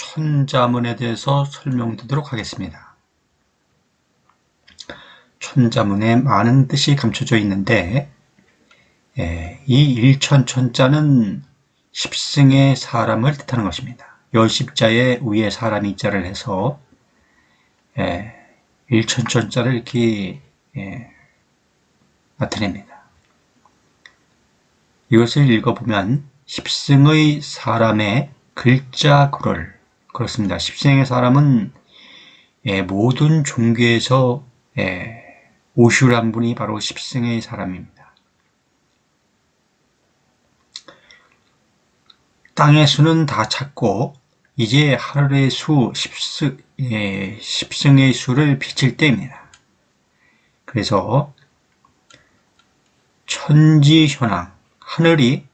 천자문에 대해서 설명드리도록 하겠습니다. 천자문에 많은 뜻이 감춰져 있는데 예, 이 일천천자는 십승의 사람을 뜻하는 것입니다. 열십자의 위에 사람이 자를 해서 예, 일천천자를 이렇게 예, 나타냅니다. 이것을 읽어보면 십승의 사람의 글자 글을 그렇습니다. 십승의 사람은 예, 모든 종교에서 예, 오슈란 분이 바로 십승의 사람입니다. 땅의 수는 다 찾고 이제 하늘의 수 십승, 예, 십승의 수를 비칠 때입니다. 그래서 천지현황, 하늘이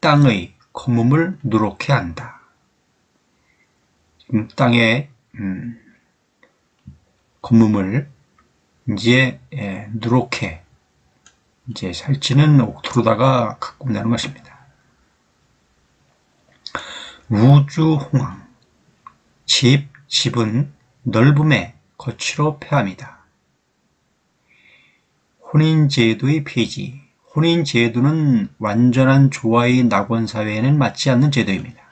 땅의 거몸을 누렇게 한다. 땅의 음, 거몸을 이제 예, 누렇게 이제 살찌는 옥토로다가 온다는 것입니다. 우주홍황 집, 집은 넓음에 거치로 표합니다. 혼인제도의 폐지 혼인제도는 완전한 조화의 낙원사회에는 맞지 않는 제도입니다.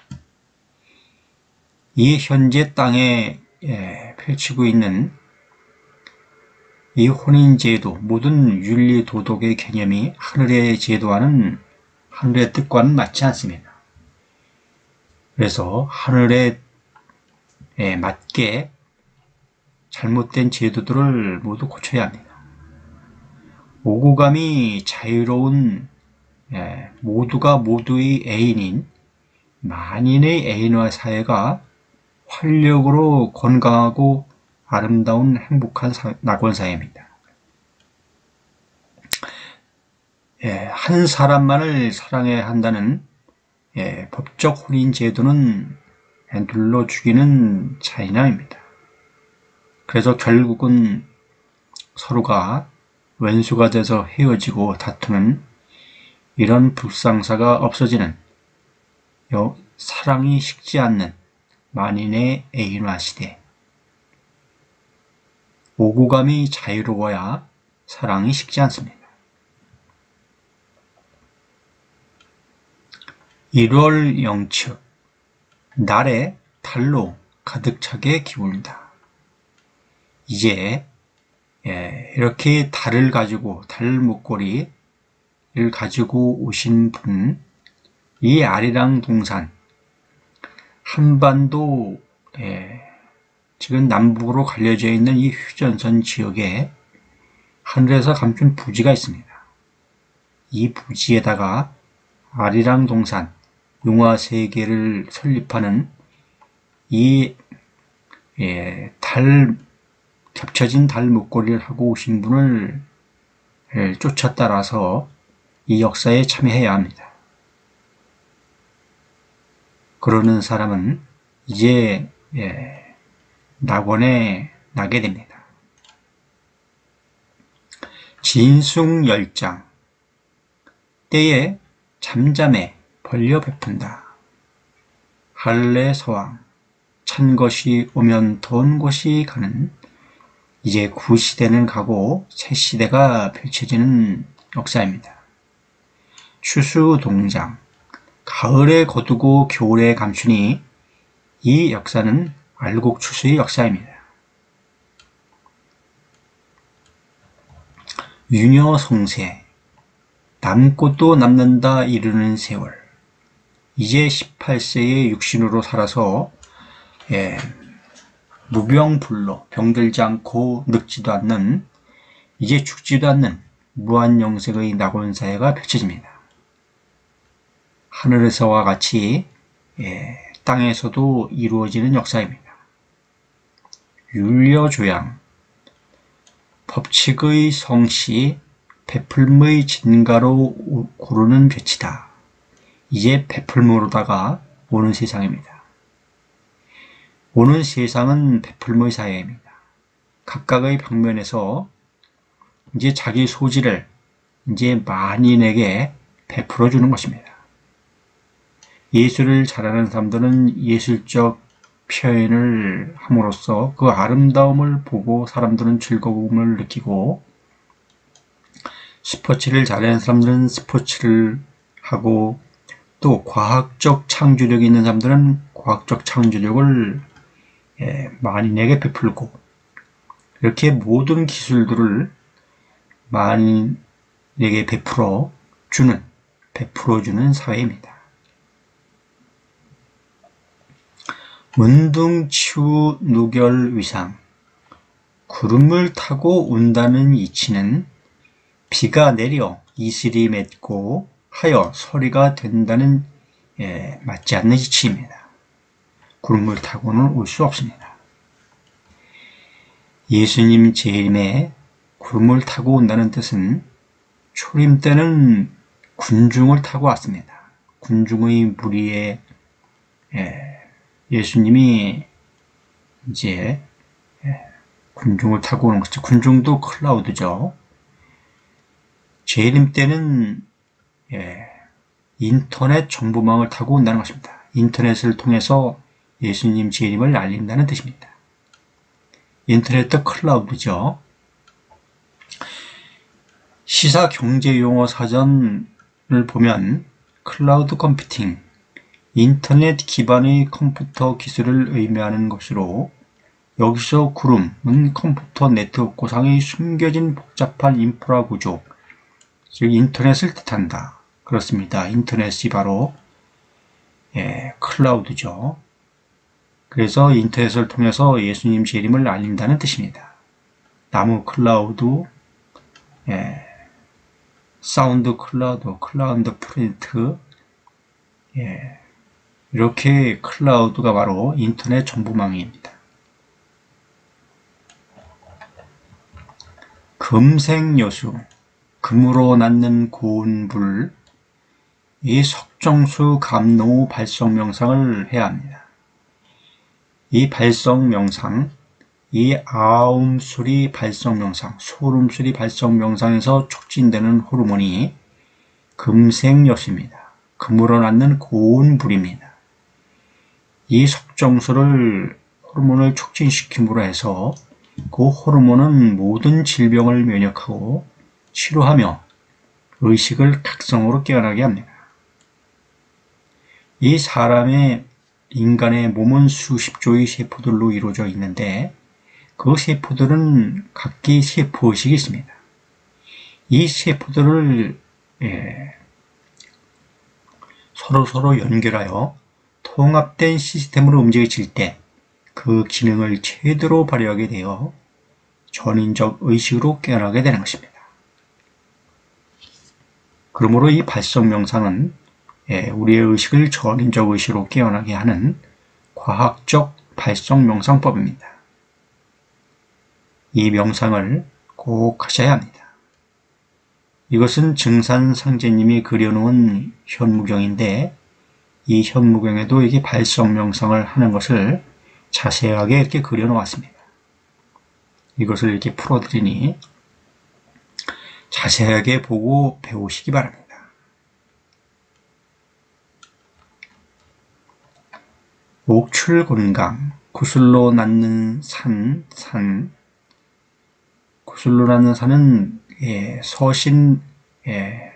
이 현재 땅에 예, 펼치고 있는 이 혼인 제도, 모든 윤리 도덕의 개념이 하늘의 제도와는 하늘의 뜻과는 맞지 않습니다. 그래서 하늘에 맞게 잘못된 제도들을 모두 고쳐야 합니다. 오고감이 자유로운 모두가 모두의 애인인 만인의 애인화 사회가 활력으로 건강하고 아름다운 행복한 낙원사회입니다. 한 사람만을 사랑해야 한다는 예, 법적 혼인 제도는 눌러 죽이는 차이나입니다. 그래서 결국은 서로가 왼수가 돼서 헤어지고 다투는 이런 불상사가 없어지는 사랑이 식지 않는 만인의 애인화 시대 오고감이 자유로워야 사랑이 식지 않습니다. 1월 영측 날에 달로 가득 차게 기울다. 이제 예, 이렇게 달을 가지고 달 목걸이를 가지고 오신 분, 이 아리랑 동산 한반도 예, 지금 남북으로 갈려져 있는 이 휴전선 지역에 하늘에서 감춘 부지가 있습니다. 이 부지에다가 아리랑 동산 용화 세계를 설립하는 이 예, 달 겹쳐진 달 목걸이를 하고 오신 분을 예, 쫓아 따라서 이 역사에 참여해야 합니다. 그러는 사람은 이제 예, 낙원에 나게 됩니다. 진숭열장 때에 잠잠해 벌려 베푼다. 할례 서왕 찬 것이 오면 돈 것이 가는 이제 구시대는 가고 새시대가 펼쳐지는 역사입니다. 추수동장 가을에 거두고 겨울에 감추니 이 역사는 알곡 추수의 역사입니다. 유녀성세 남꽃도 남는다 이르는 세월 이제 18세의 육신으로 살아서 예, 무병불로 병들지 않고 늙지도 않는 이제 죽지도 않는 무한영생의 낙원사회가 펼쳐집니다. 하늘에서와 같이 예, 땅에서도 이루어지는 역사입니다. 율려조양 법칙의 성시 베풀의 진가로 고르는 볕이다. 이제 베풀모로다가 오는 세상입니다. 오는 세상은 베풀모의 사회입니다. 각각의 방면에서 이제 자기 소지를 이제 만인에게 베풀어 주는 것입니다. 예술을 잘하는 사람들은 예술적 표현을 함으로써 그 아름다움을 보고 사람들은 즐거움을 느끼고 스포츠를 잘하는 사람들은 스포츠를 하고 또 과학적 창조력이 있는 사람들은 과학적 창조력을 예, 만인에게 베풀고 이렇게 모든 기술들을 만인에게 베풀어 주는 베풀어 주는 사회입니다. 문둥치우 노결 위상 구름을 타고 온다는 이치는 비가 내려 이슬이 맺고 하여 소리가 된다는 예, 맞지 않는 이치입니다. 구름을 타고는 올 수 없습니다. 예수님 재림에 구름을 타고 온다는 뜻은 초림 때는 군중을 타고 왔습니다. 군중의 무리에 예, 예수님이 이제 예, 군중을 타고 오는 거죠. 군중도 클라우드죠. 재림 때는 예, 인터넷 정보망을 타고 온다는 것입니다. 인터넷을 통해서 예수님 재림을 알린다는 뜻입니다. 인터넷도 클라우드죠. 시사 경제 용어 사전을 보면 클라우드 컴퓨팅, 인터넷 기반의 컴퓨터 기술을 의미하는 것으로 여기서 구름은 컴퓨터 네트워크 구상의 숨겨진 복잡한 인프라 구조, 즉 인터넷을 뜻한다. 그렇습니다. 인터넷이 바로 예, 클라우드죠. 그래서 인터넷을 통해서 예수님 재림을 알린다는 뜻입니다. 나무 클라우드, 예, 사운드 클라우드, 클라우드 프린트, 예, 이렇게 클라우드가 바로 인터넷 정보망입니다. 금생여수, 금으로 낳는 고운 불, 이 석정수 감노 발성 명상을 해야 합니다. 이 발성 명상, 이 아움수리 발성 명상, 소름수리 발성 명상에서 촉진되는 호르몬이 금생여수입니다. 금으로 낳는 고운 불입니다. 이 석정수를 호르몬을 촉진시킴으로 해서 그 호르몬은 모든 질병을 면역하고 치료하며 의식을 각성으로 깨어나게 합니다. 이 사람의 인간의 몸은 수십 조의 세포들로 이루어져 있는데 그 세포들은 각기 세포의식이 있습니다. 이 세포들을 예, 서로 서로 연결하여 통합된 시스템으로 움직여질 때그 기능을 최대로 발휘하게 되어 전인적 의식으로 깨어나게 되는 것입니다. 그러므로 이 발성 명상은 예, 우리의 의식을 전인적 의식으로 깨어나게 하는 과학적 발성 명상법입니다. 이 명상을 꼭 하셔야 합니다. 이것은 증산상제님이 그려놓은 현무경인데 이 현무경에도 이게 발성 명상을 하는 것을 자세하게 이렇게 그려놓았습니다. 이것을 이렇게 풀어드리니 자세하게 보고 배우시기 바랍니다. 옥출곤강, 구슬로 낳는 산, 산. 구슬로 낳는 산은 예, 서신 예,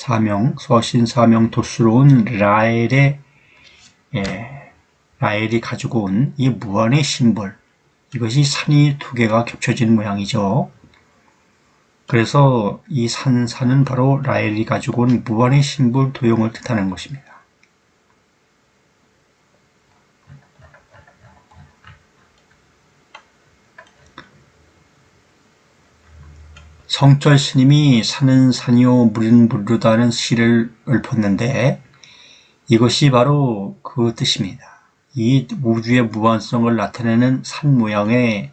사명, 서신 사명 도스러운 라엘의 예, 라엘이 가지고 온 이 무한의 심벌 이것이 산이 두 개가 겹쳐진 모양이죠. 그래서 이 산, 산은 바로 라엘이 가지고 온 무한의 심벌 도형을 뜻하는 것입니다. 성철 스님이 사는 산이요 물은 물르다는 시를 읊었는데 이것이 바로 그 뜻입니다. 이 우주의 무한성을 나타내는 산 모양의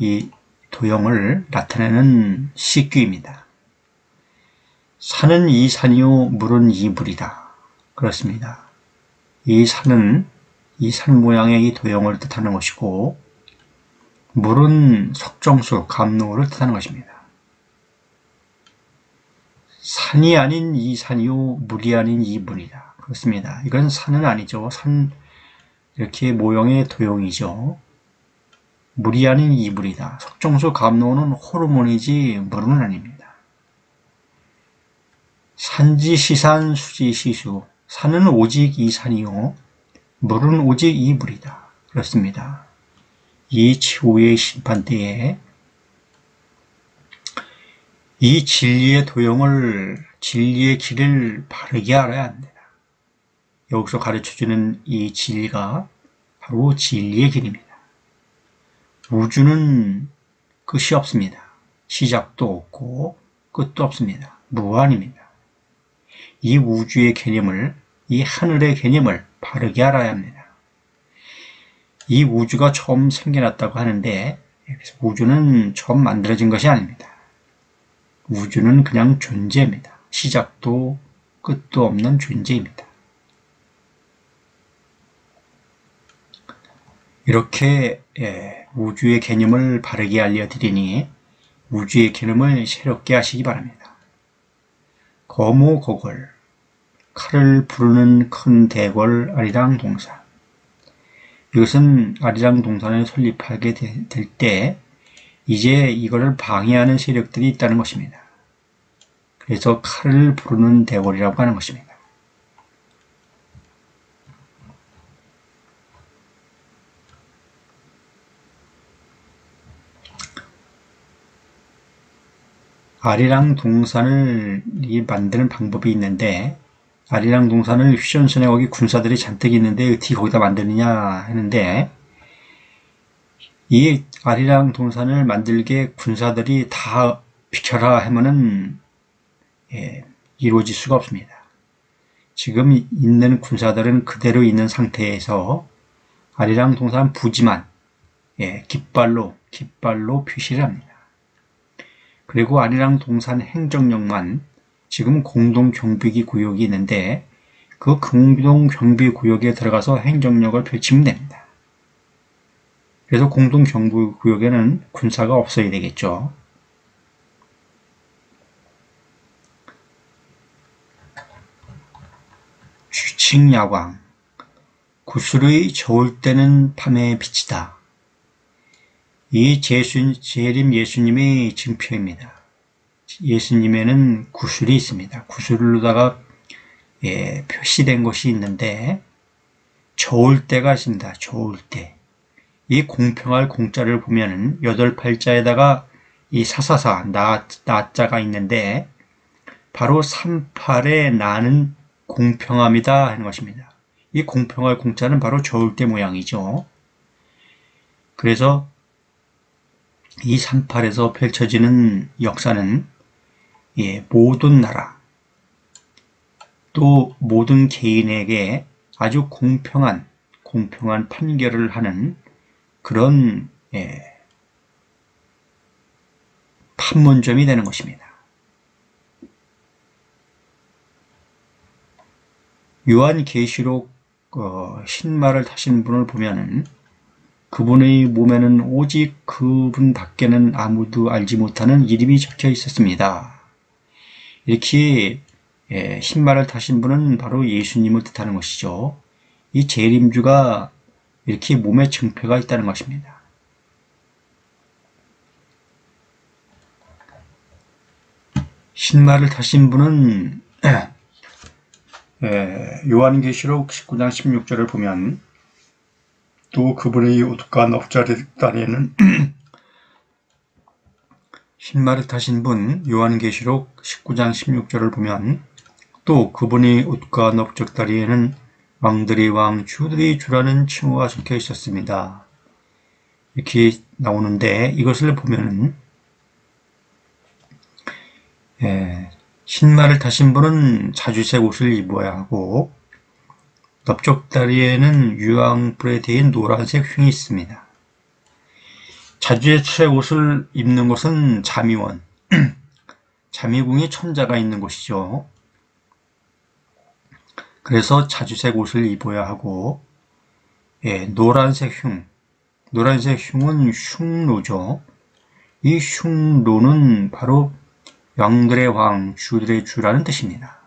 이 도형을 나타내는 시귀입니다. 산은 이 산이요 물은 이 물이다. 그렇습니다. 이 산은 이 산 모양의 이 도형을 뜻하는 것이고 물은 석정수, 감로를 뜻하는 것입니다. 산이 아닌 이 산이요 물이 아닌 이 물이다. 그렇습니다. 이건 산은 아니죠. 산 이렇게 모형의 도형이죠. 물이 아닌 이불이다. 석정수 감로는 호르몬이지 물은 아닙니다. 산지 시산 수지 시수 산은 오직 이 산이요 물은 오직 이 물이다. 그렇습니다. 이 최후의 심판 때에 이 진리의 도형을 진리의 길을 바르게 알아야 합니다. 여기서 가르쳐주는 이 진리가 바로 진리의 길입니다. 우주는 끝이 없습니다. 시작도 없고 끝도 없습니다. 무한입니다. 이 우주의 개념을 이 하늘의 개념을 바르게 알아야 합니다. 이 우주가 처음 생겨났다고 하는데 우주는 처음 만들어진 것이 아닙니다. 우주는 그냥 존재입니다. 시작도 끝도 없는 존재입니다. 이렇게 예, 우주의 개념을 바르게 알려드리니 우주의 개념을 새롭게 하시기 바랍니다. 거모거걸, 칼을 부르는 큰 대궐 아리랑 동산. 이것은 아리랑 동산을 설립하게 될 때 이제 이거를 방해하는 세력들이 있다는 것입니다. 그래서 칼을 부르는 대궐이라고 하는 것입니다. 아리랑 동산을 만드는 방법이 있는데 아리랑 동산을 휘전선에 거기 군사들이 잔뜩 있는데 어떻게 거기다 만드느냐 하는데 이 아리랑 동산을 만들게 군사들이 다 비켜라 하면은 예, 이루어질 수가 없습니다. 지금 있는 군사들은 그대로 있는 상태에서 아리랑 동산 부지만 예, 깃발로 깃발로 표시를 합니다. 그리고 아리랑 동산 행정력만 지금 공동 경비기 구역이 있는데 그 공동 경비 구역에 들어가서 행정력을 펼치면 됩니다. 그래서 공동경비구역에는 군사가 없어야 되겠죠. 주칭 야광 구슬의 저울 때는 밤의 빛이다. 이 제수, 재림 예수님의 증표입니다. 예수님에는 구슬이 있습니다. 구슬로다가 예, 표시된 것이 있는데 저울 때가 있습니다. 저울 때. 이 공평할 공자를 보면은 여덟 팔자에다가 이 사사사 나, 나자가 있는데 바로 38에 나는 공평함이다 하는 것입니다. 이 공평할 공자는 바로 저울 때 모양이죠. 그래서 이 38에서 펼쳐지는 역사는 예, 모든 나라 또 모든 개인에게 아주 공평한 공평한 판결을 하는 그런 예, 판문점이 되는 것입니다. 요한계시록 어, 신말을 타신 분을 보면은 그분의 몸에는 오직 그분 밖에는 아무도 알지 못하는 이름이 적혀 있었습니다. 이렇게 예, 신발을 타신 분은 바로 예수님을 뜻하는 것이죠. 이 재림주가 이렇게 몸에 증표가 있다는 것입니다. 신발을 타신 분은 예, 요한계시록 19장 16절을 보면 또 그분의 옷과 넉자리다리에는 신발을 타신 분 요한계시록 19장 16절을 보면 또 그분의 옷과 넓적다리에는 왕들의 왕 주들의 주라는 칭호가 적혀 있었습니다. 이렇게 나오는데 이것을 보면은 예, 신발을 타신 분은 자주색 옷을 입어야 하고 넓적 다리에는 유황불에 대인 노란색 흉이 있습니다. 자주색 옷을 입는 것은 자미원, 자미궁이 천자가 있는 곳이죠. 그래서 자주색 옷을 입어야 하고 예, 노란색 흉, 노란색 흉은 흉노죠. 이 흉노는 바로 왕들의 왕, 주들의 주라는 뜻입니다.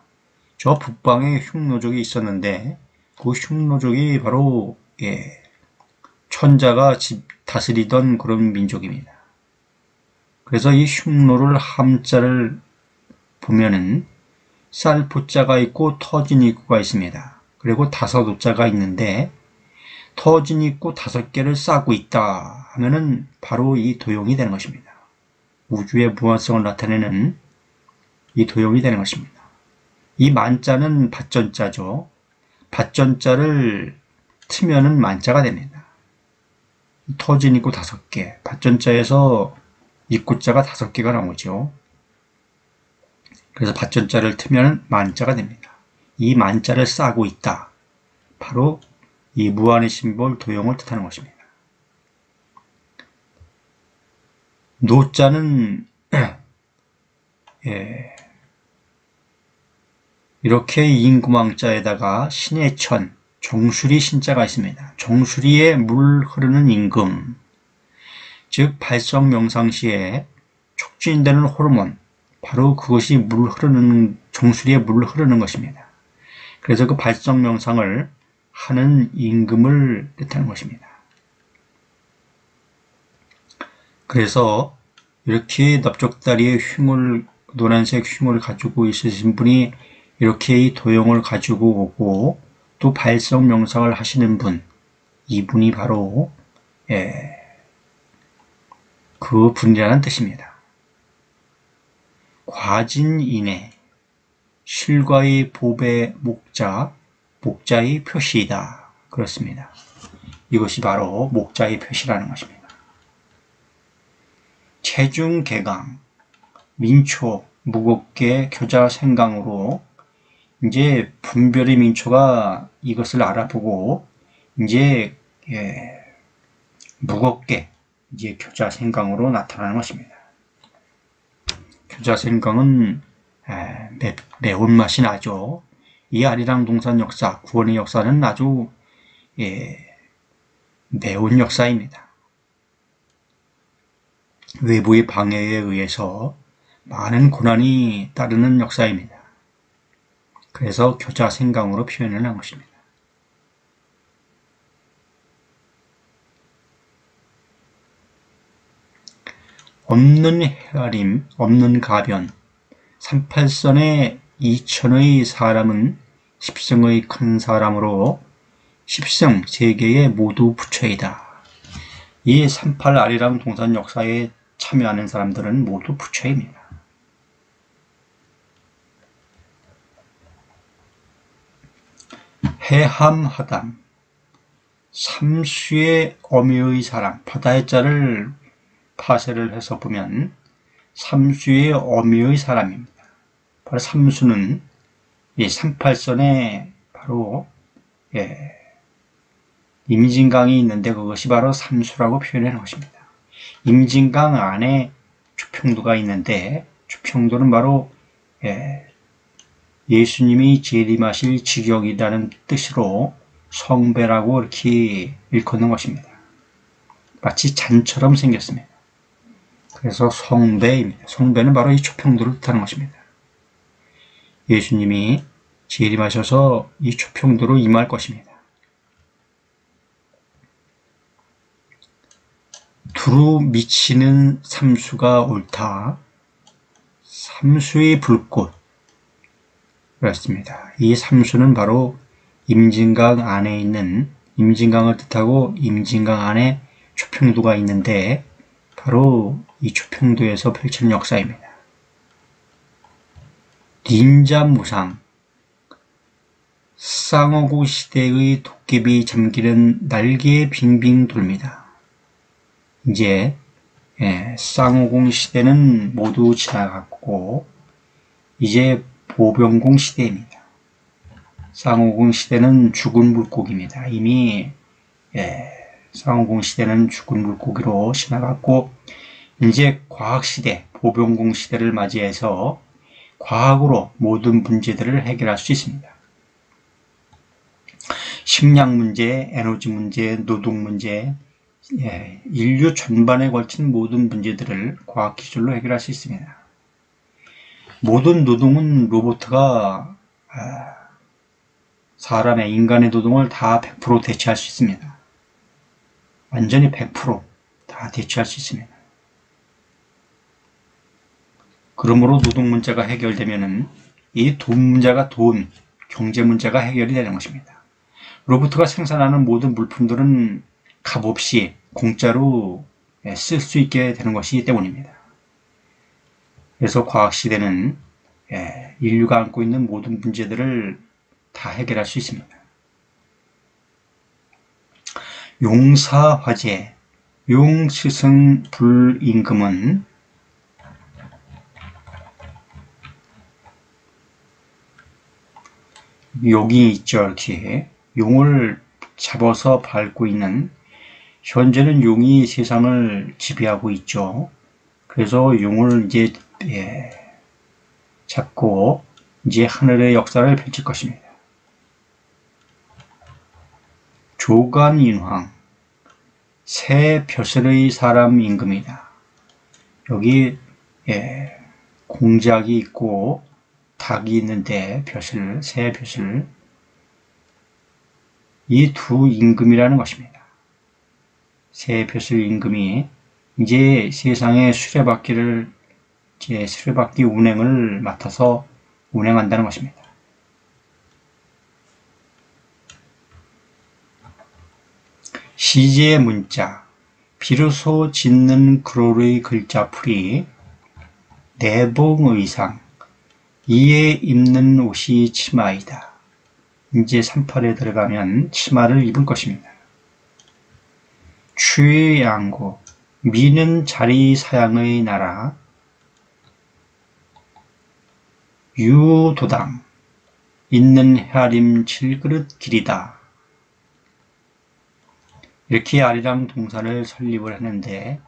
저 북방에 흉노족이 있었는데 그 흉노족이 바로 예, 천자가 집 다스리던 그런 민족입니다. 그래서 이 흉노를 함자를 보면은 쌀포자가 있고 터진 입구가 있습니다. 그리고 다섯 오자가 있는데 터진 입구 다섯 개를 싸고 있다 하면은 바로 이 도용이 되는 것입니다. 우주의 무한성을 나타내는 이 도용이 되는 것입니다. 이 만자는 밭전자죠. 밭전자를 트면은 만자가 됩니다. 터진 입구 다섯 개, 밭전자에서 입구자가 다섯 개가 나오죠. 그래서 밭전자를 트면 만자가 됩니다. 이 만자를 싸고 있다. 바로 이 무한의 심볼 도용을 뜻하는 것입니다. 노자는 예, 이렇게 임금왕자에다가 신의 천, 정수리 신자가 있습니다. 정수리에 물 흐르는 임금, 즉 발성 명상시에 촉진되는 호르몬, 바로 그것이 물 흐르는 정수리에 물 흐르는 것입니다. 그래서 그 발성 명상을 하는 임금을 뜻하는 것입니다. 그래서 이렇게 납족다리에 흉을 노란색 흉을 가지고 있으신 분이 이렇게 이 도형을 가지고 오고 또 발성 명상을 하시는 분 이분이 바로 예, 그 분이라는 뜻입니다. 과진인의 실과의 보배 목자, 목자의 표시이다. 그렇습니다. 이것이 바로 목자의 표시라는 것입니다. 체중 개강, 민초, 무겁게 교자 생강으로 이제 분별의 민초가 이것을 알아보고 이제 예, 무겁게 이제 교자 생강으로 나타나는 것입니다. 교자생강은 매, 매운맛이 나죠. 이 아리랑 동산 역사, 구원의 역사는 아주 예, 매운 역사입니다. 외부의 방해에 의해서 많은 고난이 따르는 역사입니다. 그래서 교자 생강으로 표현을 한 것입니다. 없는 헤아림, 없는 가변, 38선의 2천의 사람은 10성의 큰 사람으로 10성 세계에 모두 부처이다. 이 38아리랑 동산 역사에 참여하는 사람들은 모두 부처입니다. 해함하담 삼수의 어미의 사람 바다의 자를 파쇄를 해서 보면 삼수의 어미의 사람입니다. 바로 삼수는 이 38선에 바로 예, 임진강이 있는데 그것이 바로 삼수라고 표현하는 것입니다. 임진강 안에 주평도가 있는데 주평도는 바로 예, 예수님이 재림하실 지경이라는 뜻으로 성배라고 이렇게 일컫는 것입니다. 마치 잔처럼 생겼습니다. 그래서 성배입니다. 성배는 바로 이 초평도를 뜻하는 것입니다. 예수님이 재림하셔서 이 초평도로 임할 것입니다. 두루 미치는 삼수가 옳다. 삼수의 불꽃 그렇습니다. 이 삼수는 바로 임진강 안에 있는 임진강을 뜻하고 임진강 안에 초평도가 있는데 바로 이 초평도에서 펼치는 역사입니다. 닌자 무상 쌍어고 시대의 도깨비 잠기는 날개에 빙빙 돌니다. 이제 예, 쌍오공 시대는 모두 지나갔고 이제 보병공 시대입니다. 쌍오공 시대는 죽은 물고기입니다. 이미 예, 쌍오공 시대는 죽은 물고기로 지나갔고 이제 과학시대, 보병공 시대를 맞이해서 과학으로 모든 문제들을 해결할 수 있습니다. 식량 문제, 에너지 문제, 노동 문제, 예, 인류 전반에 걸친 모든 문제들을 과학 기술로 해결할 수 있습니다. 모든 노동은 로봇가 아, 사람의 인간의 노동을 다 100% 대체할 수 있습니다. 완전히 100%다 대체할 수 있습니다. 그러므로 노동 문제가 해결되면은 이돈 문제가 돈, 경제 문제가 해결이 되는 것입니다. 로봇가 생산하는 모든 물품들은 값없이 공짜로 쓸 수 있게 되는 것이기 때문입니다. 그래서 과학시대는 예, 인류가 안고 있는 모든 문제들을 다 해결할 수 있습니다. 용사화재, 용스승 불임금은 용이 있죠. 이렇게 용을 잡아서 밟고 있는 현재는 용이 세상을 지배하고 있죠. 그래서 용을 이제 예, 잡고 이제 하늘의 역사를 펼칠 것입니다. 조간인황 새 벼슬의 사람 임금이다. 여기 예, 공작이 있고 닭이 있는데 벼슬, 새 벼슬 이 두 임금이라는 것입니다. 새 벼슬 임금이 이제 세상의 수레바퀴를 제 수레바퀴 운행을 맡아서 운행한다는 것입니다. 시제의 문자 비로소 짓는 그롤의 글자풀이 내봉의상 이에 입는 옷이 치마이다. 이제 38에 들어가면 치마를 입을 것입니다. 추의 양고 미는 자리 사양의 나라 유도당 있는 헤아림 칠그릇 길이다. 이렇게 아리랑 동산을 설립을 하는데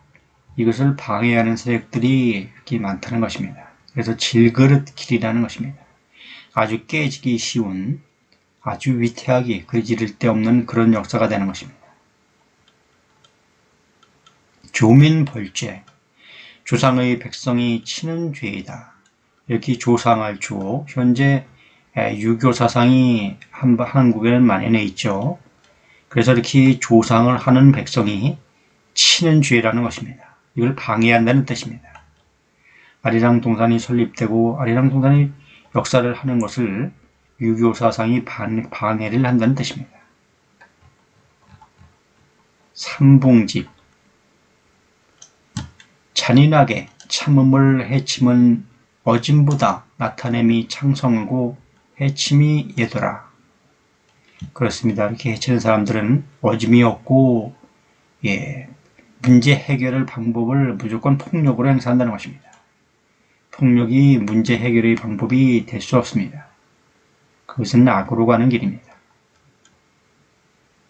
이것을 방해하는 세력들이 이렇게 많다는 것입니다. 그래서 질그릇 길이라는 것입니다. 아주 깨지기 쉬운 아주 위태하게 그지를 데 없는 그런 역사가 되는 것입니다. 조민 벌죄 조상의 백성이 치는 죄이다. 이렇게 조상을 주어 현재 유교 사상이 한국에는 만연해 있죠. 그래서 이렇게 조상을 하는 백성이 치는 죄라는 것입니다. 이걸 방해한다는 뜻입니다. 아리랑 동산이 설립되고 아리랑 동산이 역사를 하는 것을 유교 사상이 방해를 한다는 뜻입니다. 삼봉집 잔인하게 참음을 해침은 어짐보다 나타냄이 창성하고 해침이 예더라. 그렇습니다. 이렇게 해치는 사람들은 어짐이 없고 예, 문제 해결을 방법을 무조건 폭력으로 행사한다는 것입니다. 폭력이 문제 해결의 방법이 될 수 없습니다. 그것은 악으로 가는 길입니다.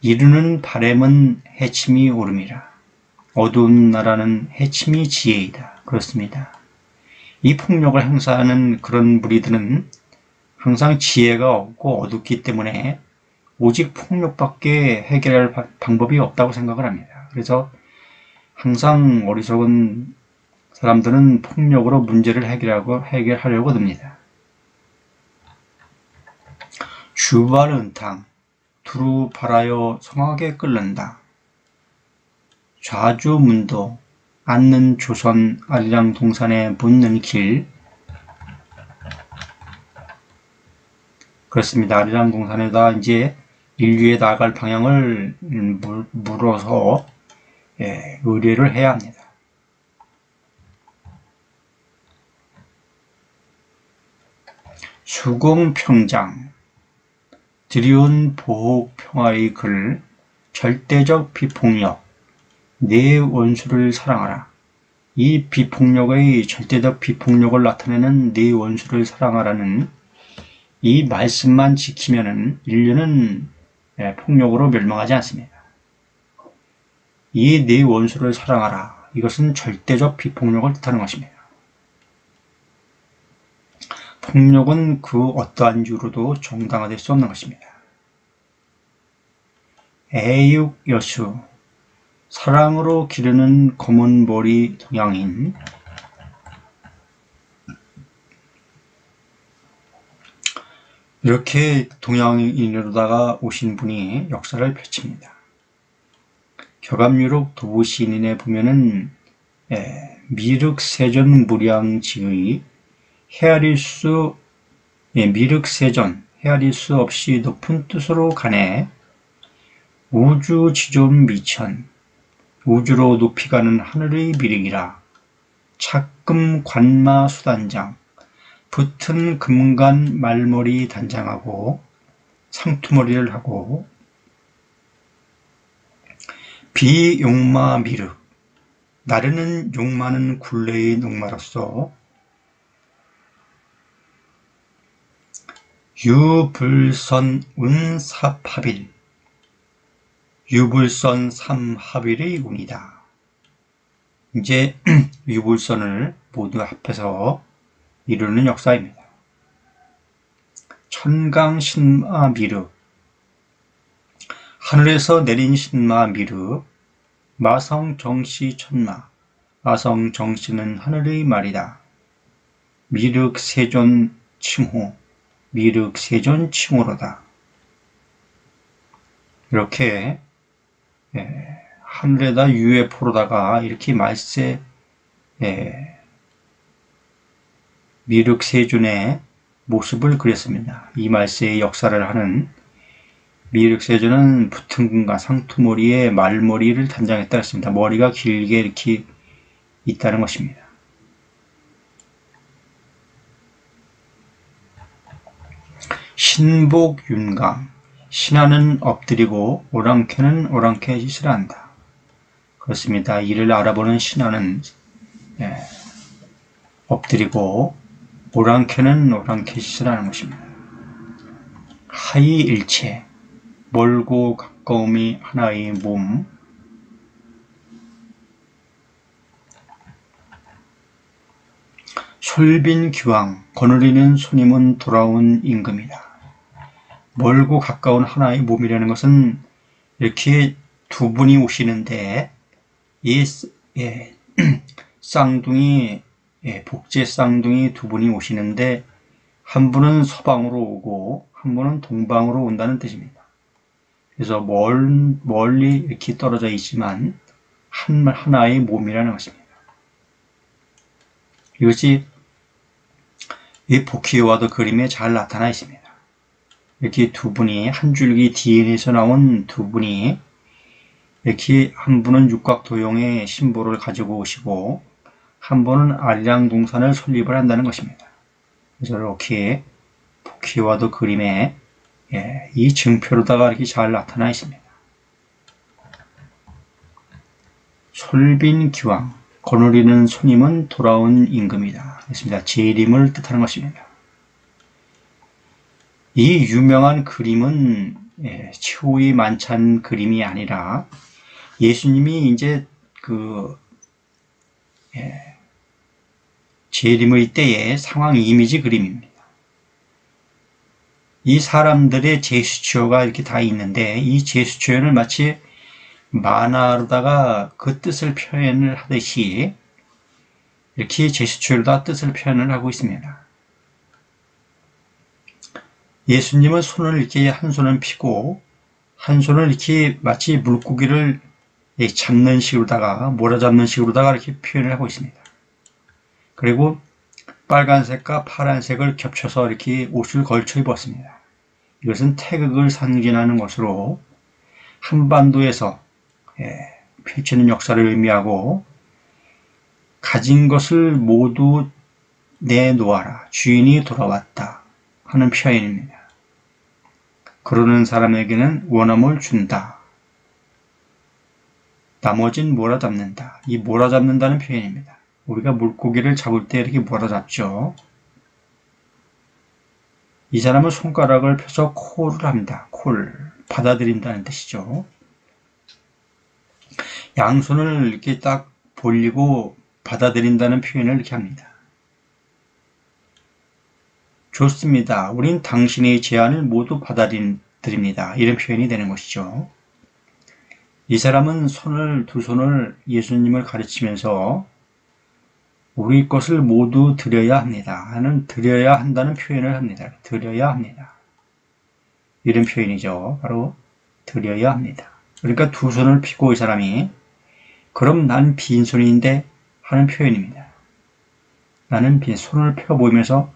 이루는 바램은 해침이 오름이라. 어두운 나라는 해침이 지혜이다. 그렇습니다. 이 폭력을 행사하는 그런 무리들은 항상 지혜가 없고 어둡기 때문에 오직 폭력밖에 해결할 방법이 없다고 생각을 합니다. 그래서 항상 어리석은 사람들은 폭력으로 문제를 해결하고 해결하려고 듭니다. 주발 은탕 두루 바라여 성하게 끓는다. 좌주문도 앉는 조선 아리랑 동산에 묻는 길 그렇습니다. 아리랑 동산에다 이제 인류에 나아갈 방향을 물어서 예, 의뢰를 해야 합니다. 수공평장 드리운 보호평화의 글 절대적 비폭력 내 원수를 사랑하라 이 비폭력의 절대적 비폭력을 나타내는 내 원수를 사랑하라는 이 말씀만 지키면은 인류는 예, 폭력으로 멸망하지 않습니다. 이네 원수를 사랑하라. 이것은 절대적 비폭력을 뜻하는 것입니다. 폭력은 그 어떠한 이유로도 정당화될 수 없는 것입니다. 애육 여수 사랑으로 기르는 검은 머리 동양인 이렇게 동양인으로다가 오신 분이 역사를 펼칩니다. 교감유록 도시인에 보면은 예, 미륵 세전 무량 지의 헤아릴 수 예, 미륵세전 헤아릴 수 없이 높은 뜻으로 가네. 우주 지존 미천 우주로 높이 가는 하늘의 미륵이라. 착금 관마 수단장 붙은 금간 말머리 단장하고 상투머리를 하고. 비용마 미륵 나르는 욕많은 굴레의 녹마로서 유불선 운사파빌 유불선 삼합일의 운이다. 이제 유불선을 모두 합해서 이루는 역사입니다. 천강 신마 미르 하늘에서 내린 신마 미르 마성 정시 천마 마성 정시는 하늘의 말이다. 미륵 세존 칭호 미륵 세존 칭호로다. 이렇게 예, 하늘에다 UFO로다가 이렇게 말세 예, 미륵 세존의 모습을 그렸습니다. 이 말세의 역사를 하는 미륵 세존은 붙은 군과 상투머리에 말머리를 단장했다 했습니다. 머리가 길게 이렇게 있다는 것입니다. 신복 윤강 신하는 엎드리고 오랑캐는 오랑캐 짓을 한다. 그렇습니다. 이를 알아보는 신하는 예, 엎드리고 오랑캐는 오랑캐 짓을 하는 것입니다. 하이 일체 멀고 가까움이 하나의 몸 솔빈 기왕 거느리는 손님은 돌아온 임금이다. 멀고 가까운 하나의 몸이라는 것은 이렇게 두 분이 오시는데 이 예, 쌍둥이 예, 복제 쌍둥이 두 분이 오시는데 한 분은 서방으로 오고 한 분은 동방으로 온다는 뜻입니다. 그래서 멀, 멀리 이렇게 떨어져 있지만 한, 하나의 몸이라는 것입니다. 이것이 이 보키와드 그림에 잘 나타나 있습니다. 이렇게 두 분이 한 줄기 DNA에서 나온 두 분이 이렇게 한 분은 육각도용의 심보를 가지고 오시고 한 분은 아리랑동산을 설립을 한다는 것입니다. 그래서 이렇게 키와드 그림에 예, 이 증표로다가 이렇게 잘 나타나 있습니다. 솔빈 기왕, 거느리는 손님은 돌아온 임금이다. 했습니다. 재림을 뜻하는 것입니다. 이 유명한 그림은 예, 최후의 만찬 그림이 아니라 예수님이 이제 그 예, 재림의 때의 상황 이미지 그림입니다. 이 사람들의 제스처가 이렇게 다 있는데 이 제스처를 마치 만화로다가 그 뜻을 표현을 하듯이 이렇게 제스처로 다 뜻을 표현을 하고 있습니다. 예수님은 손을 이렇게 한 손은 피고 한 손을 이렇게 마치 물고기를 잡는 식으로다가 몰아잡는 식으로다가 이렇게 표현을 하고 있습니다. 그리고 빨간색과 파란색을 겹쳐서 이렇게 옷을 걸쳐 입었습니다. 이것은 태극을 상징하는 것으로 한반도에서 예, 펼치는 역사를 의미하고 가진 것을 모두 내놓아라 주인이 돌아왔다 하는 표현입니다. 그러는 사람에게는 원함을 준다. 나머진 몰아잡는다. 이 몰아잡는다는 표현입니다. 우리가 물고기를 잡을 때 이렇게 몰아잡죠. 이 사람은 손가락을 펴서 콜을 합니다. 콜. 받아들인다는 뜻이죠. 양손을 이렇게 딱 벌리고 받아들인다는 표현을 이렇게 합니다. 좋습니다. 우린 당신의 제안을 모두 받아들입니다. 이런 표현이 되는 것이죠. 이 사람은 손을 두 손을 예수님을 가르치면서 우리 것을 모두 드려야 합니다. 하는 드려야 한다는 표현을 합니다. 드려야 합니다. 이런 표현이죠. 바로 드려야 합니다. 그러니까 두 손을 피고 이 사람이 그럼 난 빈손인데 하는 표현입니다. 나는 빈 손을 펴 보이면서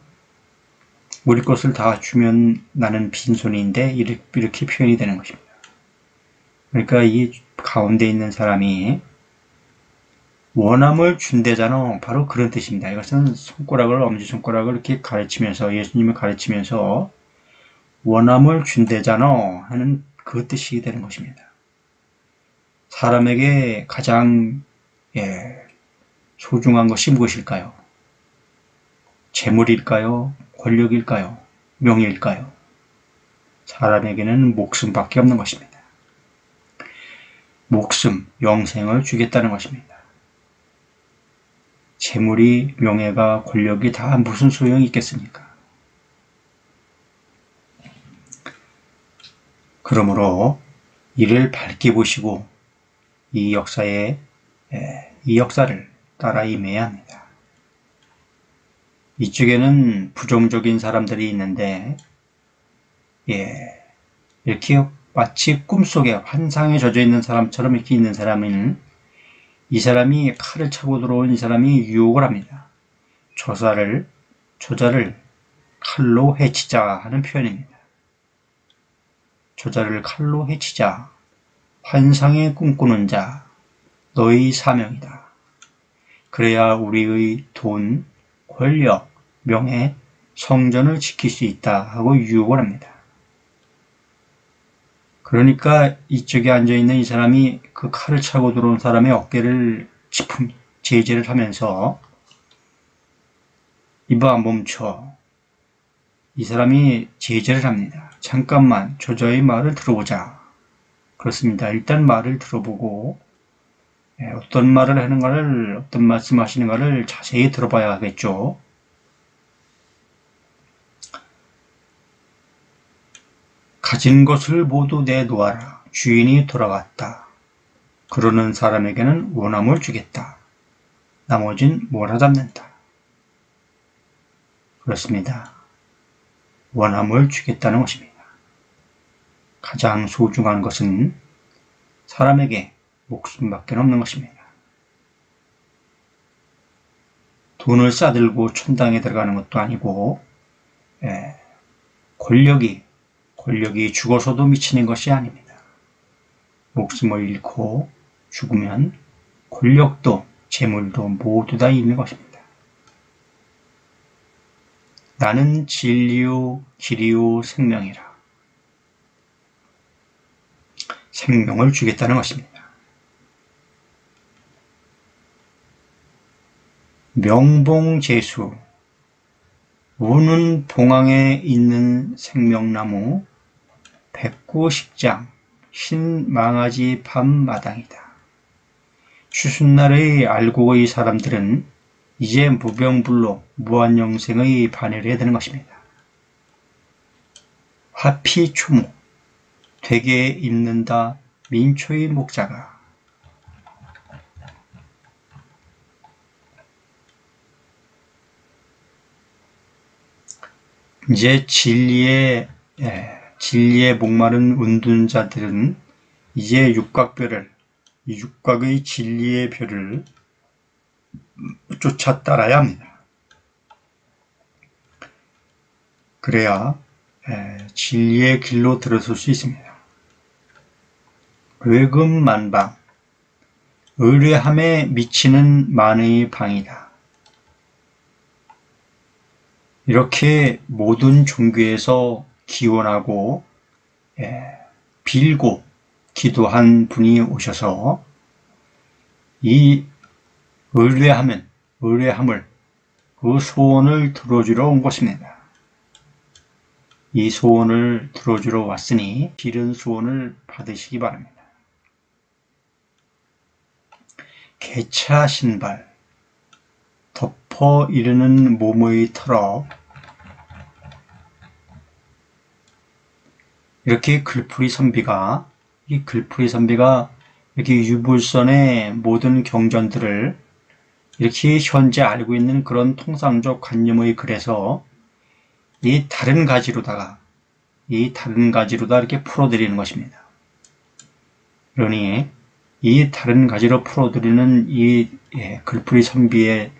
우리 것을 다 주면 나는 빈손인데 이렇게 표현이 되는 것입니다. 그러니까 이 가운데 있는 사람이 원함을 준대잖아. 바로 그런 뜻입니다. 이것은 손가락을 엄지손가락을 이렇게 가르치면서 예수님을 가르치면서 원함을 준대잖아 하는 그 뜻이 되는 것입니다. 사람에게 가장 예, 소중한 것이 무엇일까요? 재물일까요? 권력일까요? 명예일까요? 사람에게는 목숨밖에 없는 것입니다. 목숨, 영생을 주겠다는 것입니다. 재물이, 명예가, 권력이 다 무슨 소용이 있겠습니까? 그러므로 이를 밝게 보시고 이 역사에 이 역사를 따라 임해야 합니다. 이쪽에는 부정적인 사람들이 있는데 예, 이렇게 마치 꿈속에 환상에 젖어 있는 사람처럼 이렇게 있는 사람은 이 사람이 칼을 차고 들어온 이 사람이 유혹을 합니다. 조사를 조자를 칼로 해치자 하는 표현입니다. 조자를 칼로 해치자 환상에 꿈꾸는 자 너희 사명이다. 그래야 우리의 돈, 권력, 명예, 성전을 지킬 수 있다 하고 유혹을 합니다. 그러니까 이쪽에 앉아있는 이 사람이 그 칼을 차고 들어온 사람의 어깨를 짚음, 제재를 하면서 이봐 멈춰. 이 사람이 제재를 합니다. 잠깐만 저자의 말을 들어보자. 그렇습니다. 일단 말을 들어보고 예, 어떤 말을 하는가를 어떤 말씀하시는가를 자세히 들어봐야 하겠죠. 가진 것을 모두 내놓아라. 주인이 돌아갔다. 그러는 사람에게는 원함을 주겠다. 나머진 몰아잡는다. 그렇습니다. 원함을 주겠다는 것입니다. 가장 소중한 것은 사람에게 목숨밖에 없는 것입니다. 돈을 싸들고 천당에 들어가는 것도 아니고 예, 권력이 권력이 죽어서도 미치는 것이 아닙니다. 목숨을 잃고 죽으면 권력도 재물도 모두 다 잃는 것입니다. 나는 진리요 길이요 생명이라 생명을 주겠다는 것입니다. 명봉제수 우는 봉황에 있는 생명나무 백구식장 흰망아지 밤마당이다. 추순날의 알고의 사람들은 이제 무병불로 무한영생의 해야 되는 것입니다. 화피초목 되게 입는다 민초의 목자가 이제 진리의 예, 진리의 목마른 운둔 자들은 이제 육각별을 이 육각의 진리의 별을 쫓아 따라야 합니다. 그래야 예, 진리의 길로 들어설 수 있습니다. 외금만방 의뢰함에 미치는 만의 방이다. 이렇게 모든 종교에서 기원하고 예, 빌고 기도한 분이 오셔서 이 의뢰하면 의뢰함을 그 소원을 들어주러 온 것입니다. 이 소원을 들어주러 왔으니 기른 소원을 받으시기 바랍니다. 개차 신발 덮어 이르는 몸의 털어 이렇게 글풀이 선비가 이 글풀이 선비가 이렇게 유불선의 모든 경전들을 이렇게 현재 알고 있는 그런 통상적 관념의 글에서 이 다른 가지로다가 이 다른 가지로다 이렇게 풀어드리는 것입니다. 그러니 이 다른 가지로 풀어드리는 이 예, 글풀이 선비의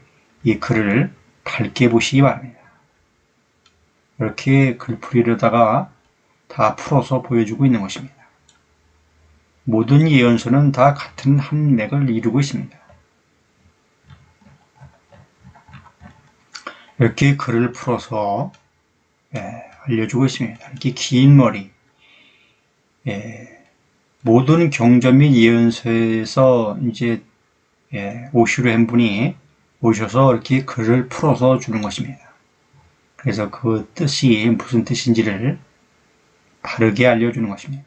이 글을 밝게 보시기 바랍니다. 이렇게 글풀이로다가 다 풀어서 보여주고 있는 것입니다. 모든 예언서는 다 같은 한 맥을 이루고 있습니다. 이렇게 글을 풀어서 예, 알려주고 있습니다. 이렇게 긴 머리 예, 모든 경전 및 예언서에서 이제 예, 한 분이 오셔서 이렇게 글을 풀어서 주는 것입니다. 그래서 그 뜻이 무슨 뜻인지를 바르게 알려주는 것입니다.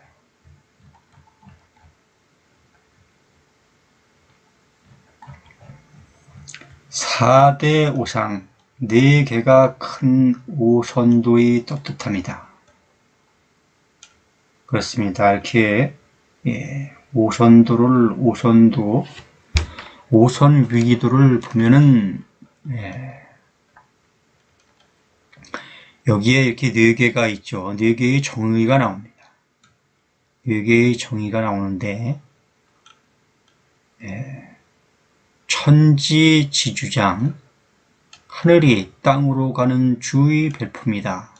4대 오상, 4개가 큰 오선도의 떳떳함이다. 그렇습니다. 이렇게 예, 오선도를 오선도 오선 위기도를 보면은 예, 여기에 이렇게 네 개가 있죠. 네 개의 정의가 나옵니다. 네 개의 정의가 나오는데 예, 천지 지주장 하늘이 땅으로 가는 주의 별품이다.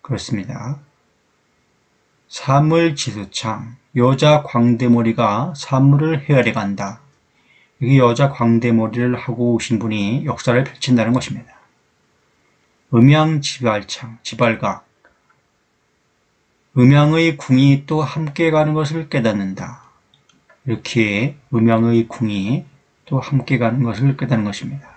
그렇습니다. 사물 지수창 여자 광대머리가 사물을 헤아려 간다. 여기 여자 광대머리를 하고 오신 분이 역사를 펼친다는 것입니다. 음양지발창, 지발각 음양의 궁이 또 함께 가는 것을 깨닫는다. 이렇게 음양의 궁이 또 함께 가는 것을 깨닫는 것입니다.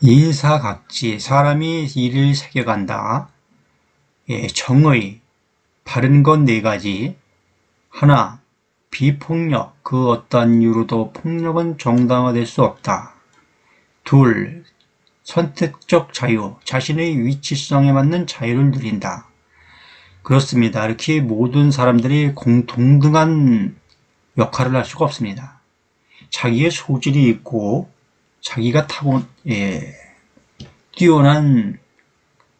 인사각지 사람이 일을 새겨간다. 예, 정의 바른 것네 가지 하나 비폭력 그 어떤 이유로도 폭력은 정당화될 수 없다. 둘 선택적 자유 자신의 위치성에 맞는 자유를 누린다. 그렇습니다. 이렇게 모든 사람들이 공동등한 역할을 할 수가 없습니다. 자기의 소질이 있고 자기가 타고 예, 뛰어난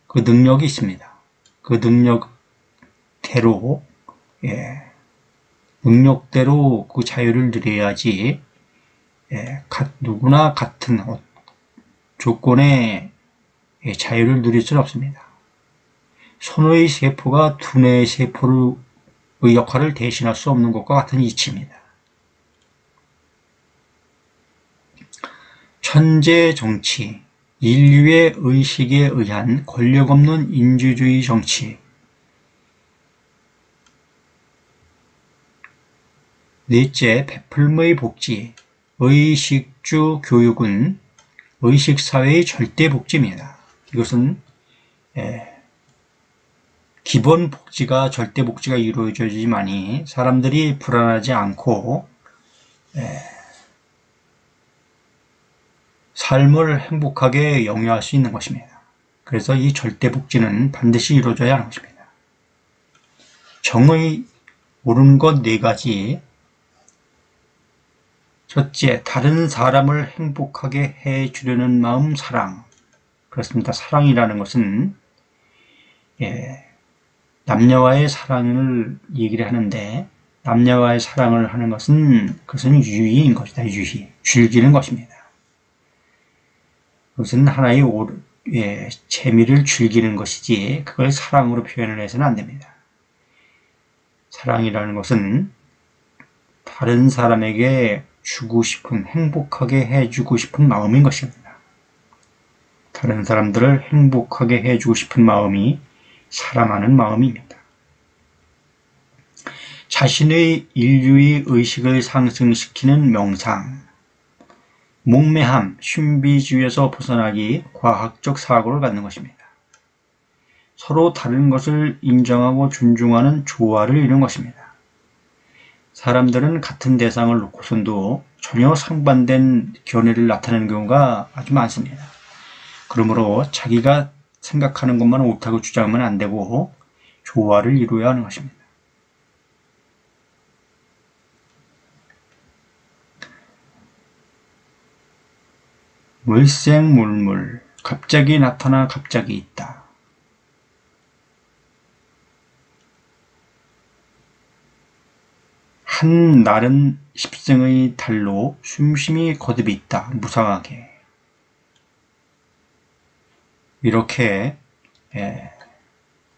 그 능력이 있습니다. 그 능력대로 예, 능력대로 그 자유를 누려야지 예, 누구나 같은 조건의 예, 자유를 누릴 수는 없습니다. 손의 세포가 두뇌의 세포의 역할을 대신할 수 없는 것과 같은 이치입니다. 천재 정치, 인류의 의식에 의한 권력 없는 인주주의 정치, 넷째, 베풀의 복지, 의식주 교육은 의식사회의 절대 복지입니다. 이것은 예, 기본 복지가 절대 복지가 이루어져지만이 사람들이 불안하지 않고 예, 삶을 행복하게 영위할 수 있는 것입니다. 그래서 이 절대 복지는 반드시 이루어져야 하는 것입니다. 정의 옳은 것 네 가지 첫째, 다른 사람을 행복하게 해주려는 마음 사랑 그렇습니다. 사랑이라는 것은 예, 남녀와의 사랑을 얘기를 하는데 남녀와의 사랑을 하는 것은 그것은 유희인 것이다. 유희. 즐기는 것입니다. 그것은 하나의 오, 예, 재미를 즐기는 것이지 그걸 사랑으로 표현을 해서는 안 됩니다. 사랑이라는 것은 다른 사람에게 주고 싶은 행복하게 해주고 싶은 마음인 것입니다. 다른 사람들을 행복하게 해주고 싶은 마음이 사랑하는 마음입니다. 자신의 인류의 의식을 상승시키는 명상, 목매함, 신비주의에서 벗어나기 과학적 사고를 갖는 것입니다. 서로 다른 것을 인정하고 존중하는 조화를 이룬 것입니다. 사람들은 같은 대상을 놓고선도 전혀 상반된 견해를 나타내는 경우가 아주 많습니다. 그러므로 자기가 생각하는 것만 옳다고 주장하면 안 되고 조화를 이루어야 하는 것입니다. 물생물물 갑자기 나타나 갑자기 있다. 한 날은 십생의 달로 숨쉼이 거듭이 있다. 무상하게. 이렇게 예,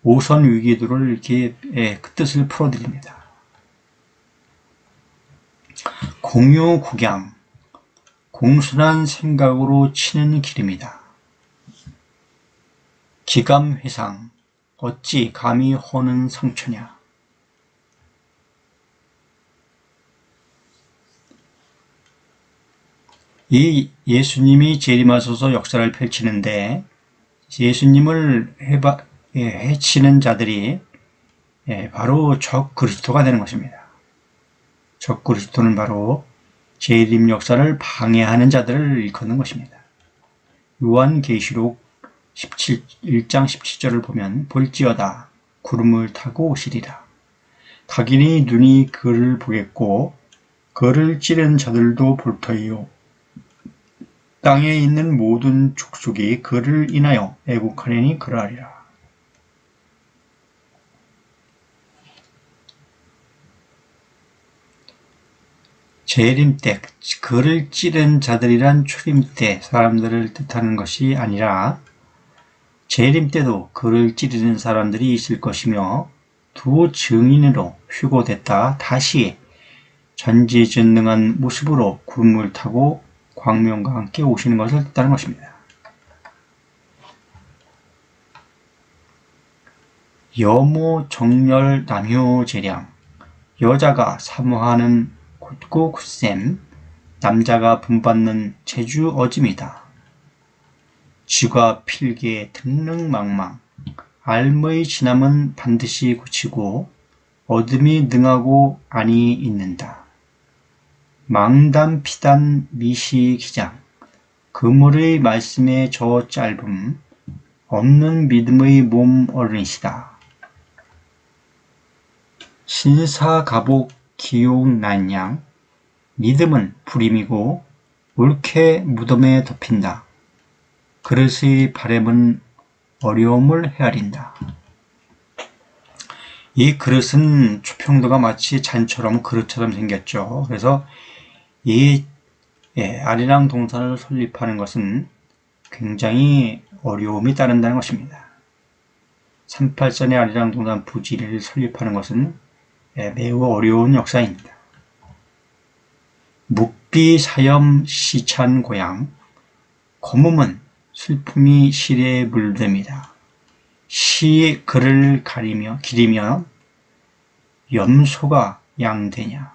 오선 위기도를 이렇게 예, 그 뜻을 풀어드립니다. 공유 국양 공순한 생각으로 치는 길입니다. 기감회상 어찌 감히 허는 상처냐 이 예수님이 재림하소서 역사를 펼치는데 예수님을 해바, 예, 해치는 자들이 예, 바로 적 그리스도가 되는 것입니다. 적 그리스도는 바로 재림 역사를 방해하는 자들을 일컫는 것입니다. 요한 계시록 17, 1장 17절을 보면 볼지어다 구름을 타고 오시리라. 각인이 눈이 그를 보겠고 그를 찌른 자들도 볼 터이요. 땅에 있는 모든 족속이 그를 인하여 애국하려니 그러하리라. 재림 때 그를 찌른 자들이란 출임 때 사람들을 뜻하는 것이 아니라 재림 때도 그를 찌르는 사람들이 있을 것이며 두 증인으로 휴고됐다 다시 전지전능한 모습으로 구름을 타고 광명과 함께 오시는 것을 뜻하는 것입니다. 여모 정렬 남효 재량 여자가 사모하는 곧고 굳셈 남자가 분받는 제주 어짐이다. 쥐가 필게 등릉망망 알의 지남은 반드시 고치고 어둠이 능하고 아니 있는다. 망담 피단 미시 기장 그물의 말씀에 저 짧음 없는 믿음의 몸 어른이시다. 신사가복 기용 난양 믿음은 불임이고 옳게 무덤에 덮인다. 그릇의 바램은 어려움을 헤아린다. 이 그릇은 초평도가 마치 잔처럼 그릇처럼 생겼죠. 그래서 이 예, 아리랑 동산을 설립하는 것은 굉장히 어려움이 따른다는 것입니다. 38선의 아리랑 동산 부지를 설립하는 것은 예, 매우 어려운 역사입니다. 묵비 사염 시찬 고향 거음은 슬픔이 시에 물됩니다. 시 글을 가리며 기리며 염소가 양되냐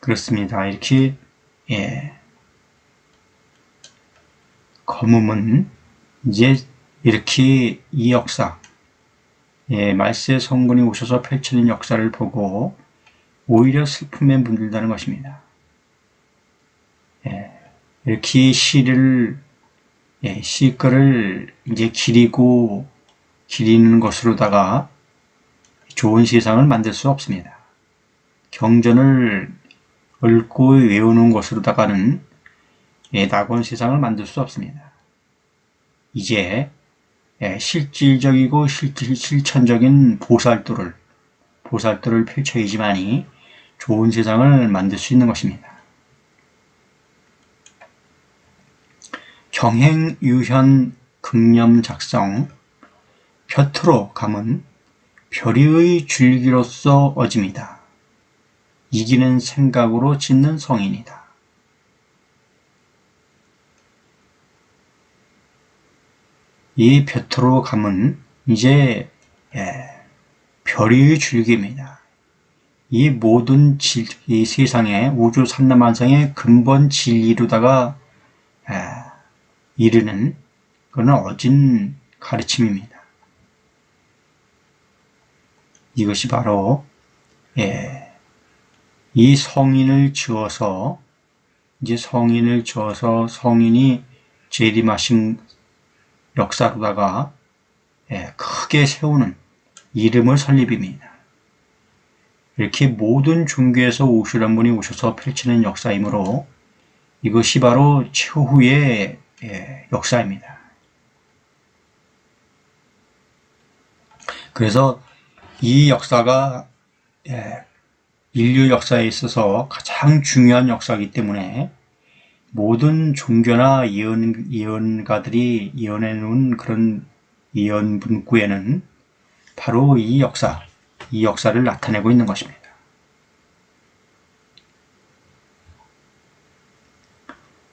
그렇습니다. 이렇게 예. 거음은 이제 이렇게 이 역사 예, 말세 성군이 오셔서 펼치는 역사를 보고 오히려 슬픔에 물들다는 것입니다. 예, 이렇게 시를 예, 시거를 이제 기리고 기리는 것으로다가 좋은 세상을 만들 수 없습니다. 경전을 얽고 외우는 것으로다가는 예, 낙원 세상을 만들 수 없습니다. 이제 예, 실질적이고 실질, 실천적인 보살도를 보살도를 펼쳐야지만이 좋은 세상을 만들 수 있는 것입니다. 경행 유현 극념 작성 볕으로 감은 별이의 줄기로서 어집니다. 이기는 생각으로 짓는 성인이다. 이 볕으로 감은 이제 예, 별의 줄기입니다. 이 모든 질, 이 세상의 우주 삼라만상의 근본 진리로다가 예, 이르는 그는 어진 가르침입니다. 이것이 바로 예, 이 성인을 지어서 이제 성인을 지어서 성인이 재림하신 역사로다가 예, 크게 세우는 이름을 설립입니다. 이렇게 모든 종교에서 오시는 분이 오셔서 펼치는 역사이므로 이것이 바로 최후의 예, 역사입니다. 그래서 이 역사가 예, 인류 역사에 있어서 가장 중요한 역사이기 때문에 모든 종교나 예언, 예언가들이 예언해 놓은 그런 예언 문구에는 바로 이 역사, 이 역사를 나타내고 있는 것입니다.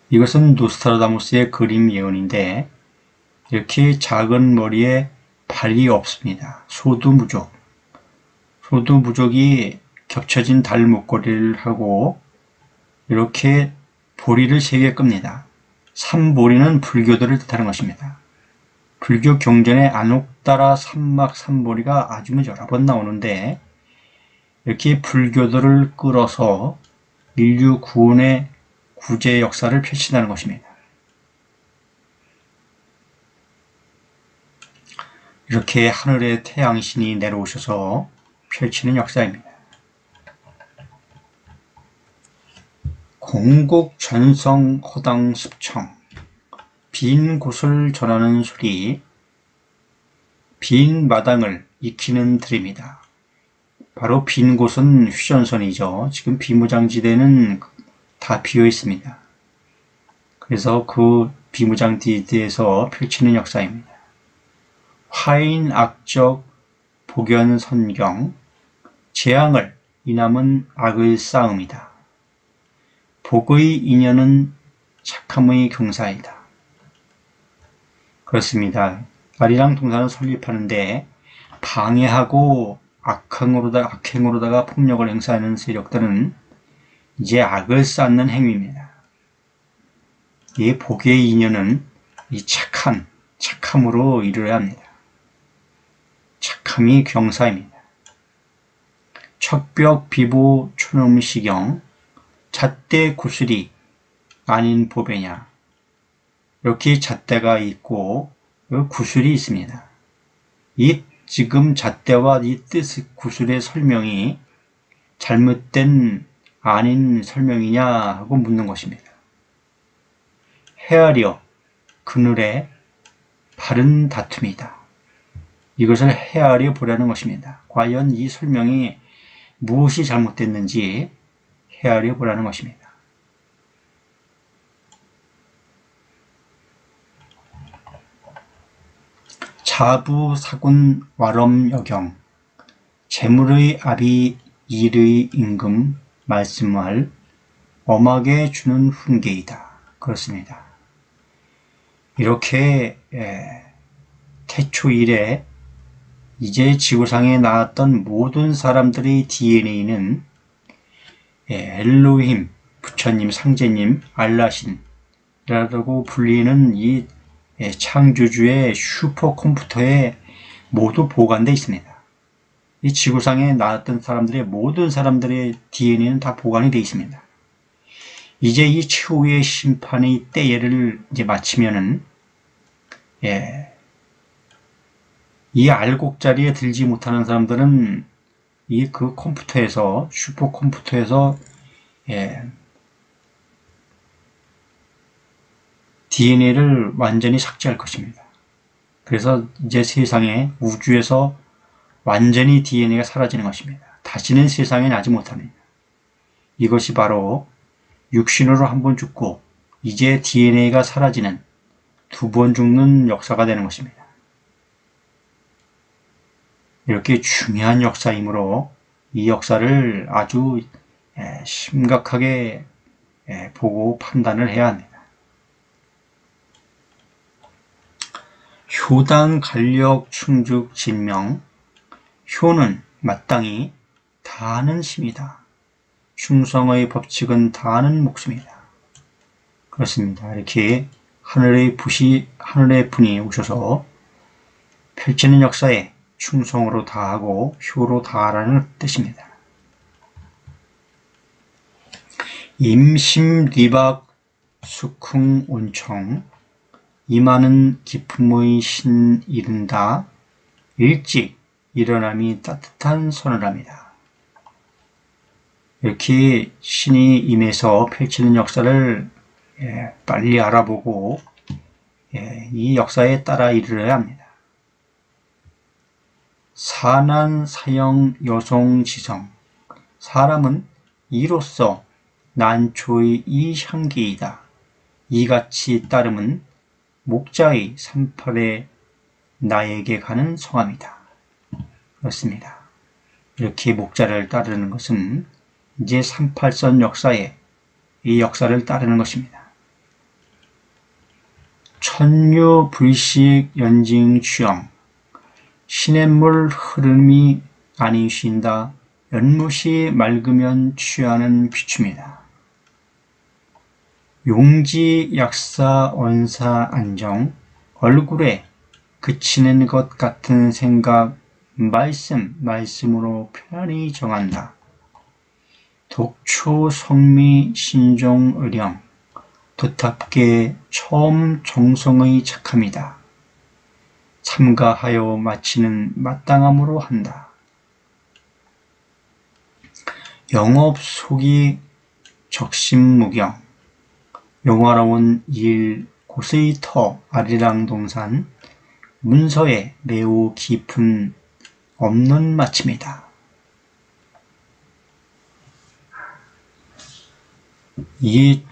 이것은 노스트라다무스의 그림 예언인데 이렇게 작은 머리에 발이 없습니다. 소두무족. 소두무족이 겹쳐진 달 목걸이를 하고 이렇게 보리를 세 개 끕니다. 삼보리는 불교도를 뜻하는 것입니다. 불교 경전에 안옥따라 삼막 삼보리가 아주 여러 번 나오는데 이렇게 불교도를 끌어서 인류 구원의 구제 역사를 펼친다는 것입니다. 이렇게 하늘의 태양신이 내려오셔서 펼치는 역사입니다. 공국 전성 허당 습청 빈 곳을 전하는 소리 빈 마당을 익히는 들입니다. 바로 빈 곳은 휴전선이죠. 지금 비무장지대는 다 비어 있습니다. 그래서 그 비무장지대에서 펼치는 역사입니다. 화인 악적 복연 선경 재앙을 이남은 악을 쌓음이다. 복의 인연은 착함의 경사이다. 그렇습니다. 아리랑 동산을 설립하는데 방해하고 악행으로다, 악행으로다가 폭력을 행사하는 세력들은 이제 악을 쌓는 행위입니다. 이 복의 인연은 이 착한, 착함으로 이루어야 합니다. 착함이 경사입니다. 척벽 비보 촌음시경 잣대 구슬이 아닌 보배냐 이렇게 잣대가 있고 구슬이 있습니다. 이 지금 잣대와 이 뜻, 구슬의 설명이 잘못된 아닌 설명이냐 하고 묻는 것입니다. 헤아려 그늘에 바른 다툼이다. 이것을 헤아려 보라는 것입니다. 과연 이 설명이 무엇이 잘못됐는지 헤아려 보라는 것입니다. 자부 사군 와럼 여경 재물의 압이 일의 임금 말씀할 엄하게 주는 훈계이다. 그렇습니다. 이렇게 태초 이래 이제 지구상에 나왔던 모든 사람들의 DNA는 엘로힘, 부처님, 상제님, 알라신이라고 불리는 이 창조주의 슈퍼컴퓨터에 모두 보관되어 있습니다. 이 지구상에 나왔던 사람들의 모든 사람들의 DNA는 다 보관이 되어 있습니다. 이제 이 최후의 심판의 때를 이제 마치면은 예, 이 알곡 자리에 들지 못하는 사람들은 이 그 컴퓨터에서 슈퍼컴퓨터에서 예, DNA를 완전히 삭제할 것입니다. 그래서 이제 세상에 우주에서 완전히 DNA가 사라지는 것입니다. 다시는 세상에 나지 못합니다. 이것이 바로 육신으로 한 번 죽고 이제 DNA가 사라지는 두 번 죽는 역사가 되는 것입니다. 이렇게 중요한 역사이므로 이 역사를 아주 심각하게 보고 판단을 해야 합니다. 효당 간력 충죽 진명 효는 마땅히 다하는 심이다. 충성의 법칙은 다하는 목숨이다. 그렇습니다. 이렇게 하늘의 부시, 하늘의 분이 오셔서 펼치는 역사에 충성으로 다하고 효로 다하라는 뜻입니다. 임심리박 수쿵 온청 이마는 기품의 신 이른다 일찍 일어남이 따뜻한 서늘함이다. 이렇게 신이 임해서 펼치는 역사를 예, 빨리 알아보고 예, 이 역사에 따라 이르러야 합니다. 사난 사형 여송 지성 사람은 이로써 난초의 이 향기이다. 이같이 따름은 목자의 38에 나에게 가는 성함이다. 그렇습니다. 이렇게 목자를 따르는 것은 이제 38선 역사에 이 역사를 따르는 것입니다. 천류 불식 연징 취영 시냇물 흐름이 아니신다 연못이 맑으면 취하는 비춤이다. 용지 약사 원사 안정 얼굴에 그치는 것 같은 생각 말씀 말씀으로 편히 정한다. 독초 성미 신종 의령 도탑계 처음 정성의 착함이다. 참가하여 마치는 마땅함으로 한다. 영업 속이 적심무경 영화로운 일 고스의 터 아리랑 동산 문서에 매우 깊은 없는 마침이다. 이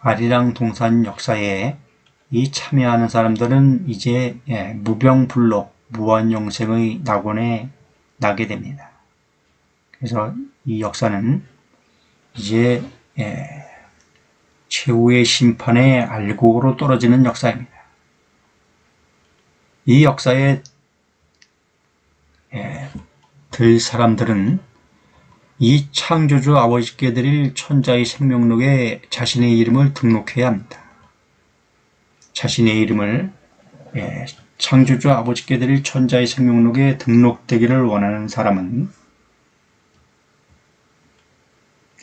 아리랑 동산 역사에 이 참여하는 사람들은 이제 예, 무병불로 무한영생의 낙원에 나게 됩니다. 그래서 이 역사는 이제 예, 최후의 심판의 알곡으로 떨어지는 역사입니다. 이 역사에 예, 들 사람들은 이 창조주 아버지께 드릴 천자의 생명록에 자신의 이름을 등록해야 합니다. 자신의 이름을 예, 창조주 아버지께 드릴 천자의 생명록에 등록되기를 원하는 사람은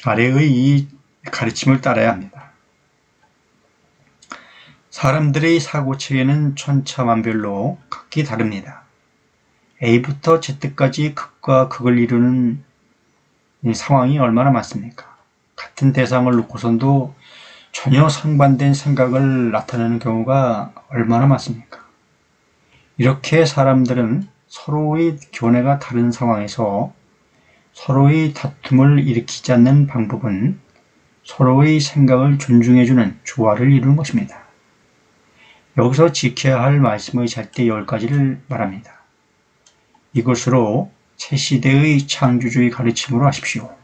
아래의 이 가르침을 따라야 합니다. 사람들의 사고체계는 천차만별로 각기 다릅니다. A부터 Z까지 극과 극을 이루는 상황이 얼마나 많습니까? 같은 대상을 놓고선도 전혀 상반된 생각을 나타내는 경우가 얼마나 많습니까? 이렇게 사람들은 서로의 견해가 다른 상황에서 서로의 다툼을 일으키지 않는 방법은 서로의 생각을 존중해주는 조화를 이루는 것입니다. 여기서 지켜야 할 말씀의 잣대 10가지를 말합니다. 이것으로 새 시대의 창조주의 가르침으로 하십시오.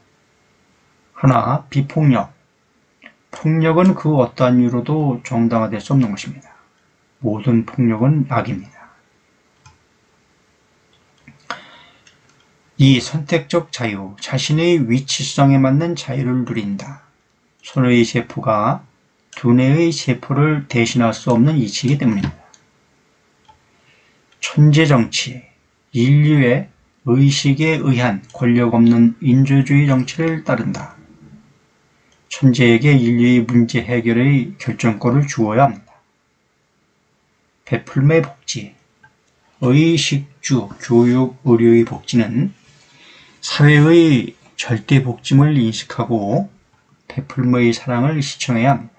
하나, 비폭력. 폭력은 그 어떠한 이유로도 정당화될 수 없는 것입니다. 모든 폭력은 악입니다. 이 선택적 자유, 자신의 위치성에 맞는 자유를 누린다. 손의 세포가 두뇌의 세포를 대신할 수 없는 이치이기 때문입니다. 천재정치, 인류의 의식에 의한 권력 없는 인조주의 정치를 따른다. 천재에게 인류의 문제 해결의 결정권을 주어야 합니다. 베풀매 복지, 의식주, 교육, 의료의 복지는 사회의 절대 복짐을 인식하고 베풀매의 사랑을 시청해야 합니다.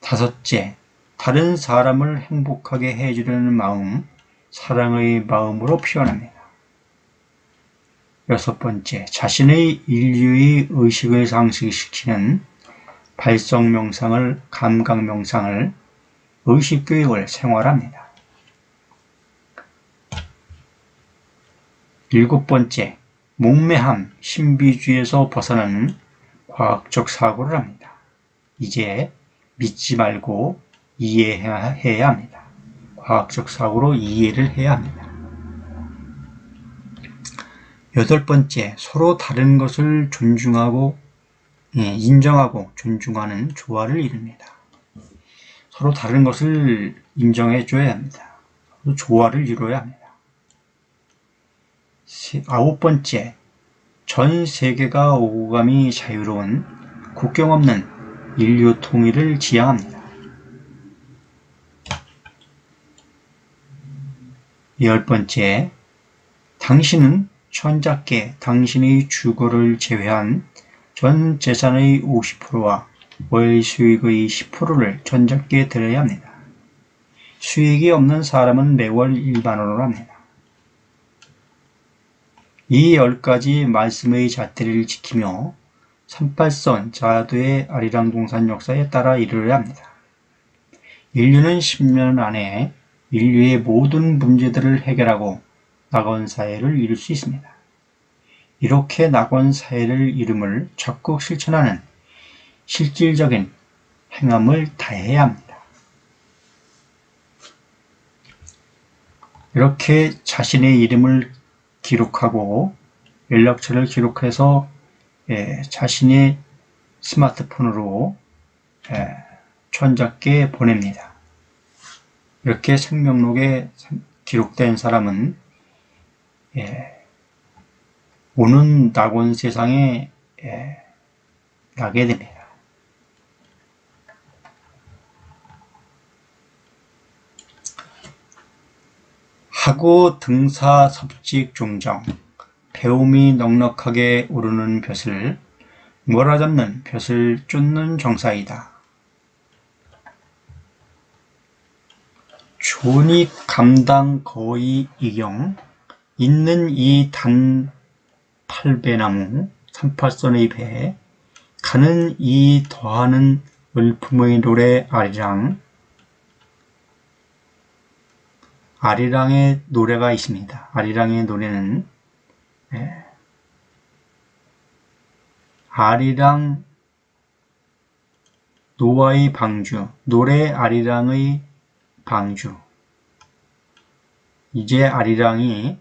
다섯째, 다른 사람을 행복하게 해주려는 마음, 사랑의 마음으로 표현합니다. 여섯 번째, 자신의 인류의 의식을 상승시키는 발성 명상을, 감각 명상을, 의식 교육을 생활합니다. 일곱 번째, 목매함, 신비주의에서 벗어나는 과학적 사고를 합니다. 이제 믿지 말고 이해해야 합니다. 과학적 사고로 이해를 해야 합니다. 여덟 번째, 서로 다른 것을 존중하고 예, 인정하고 존중하는 조화를 이룹니다. 서로 다른 것을 인정해 줘야 합니다. 조화를 이루어야 합니다. 아홉 번째, 전 세계가 오감이 자유로운 국경 없는 인류 통일을 지향합니다. 열 번째, 당신은 천자께 당신의 주거를 제외한 전 재산의 50%와 월 수익의 10%를 전자께 드려야 합니다. 수익이 없는 사람은 매월 일반원으로 합니다. 이열 가지 말씀의 잣대를 지키며 38선 자도의 아리랑 동산 역사에 따라 이르러야 합니다. 인류는 10년 안에 인류의 모든 문제들을 해결하고 낙원 사회를 이룰 수 있습니다. 이렇게 낙원 사회를 이름을 적극 실천하는 실질적인 행함을 다해야 합니다. 이렇게 자신의 이름을 기록하고 연락처를 기록해서 예, 자신의 스마트폰으로 예, 천작게 보냅니다. 이렇게 생명록에 기록된 사람은 예, 오는 낙원 세상에 예, 나게 됩니다. 하고 등사 섭직 종정 배움이 넉넉하게 오르는 벼슬 몰아잡는 벼슬 쫓는 정사이다. 존이 감당 거의 이경 있는 이 단 팔배나무 38선의 배 가는 이 더하는 을품의 노래 아리랑 아리랑의 노래가 있습니다. 아리랑의 노래는 예, 아리랑 노아의 방주 노래 아리랑의 방주 이제 아리랑이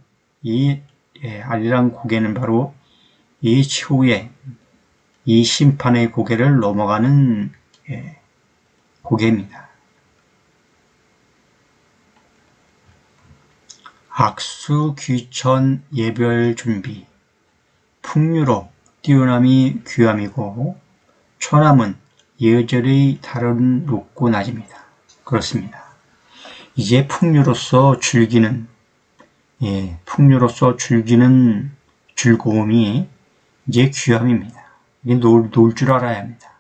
이 예, 아리랑 고개는 바로 이 추후에 이 심판의 고개를 넘어가는 예, 고개입니다. 악수 귀천 예별 준비 풍류로 뛰어남이 귀함이고 초남은 예절의 다른 높고 낮입니다. 그렇습니다. 이제 풍류로서 즐기는 예, 풍류로서 즐기는 즐거움이 이제 귀함입니다. 이게 놀, 놀줄 알아야 합니다.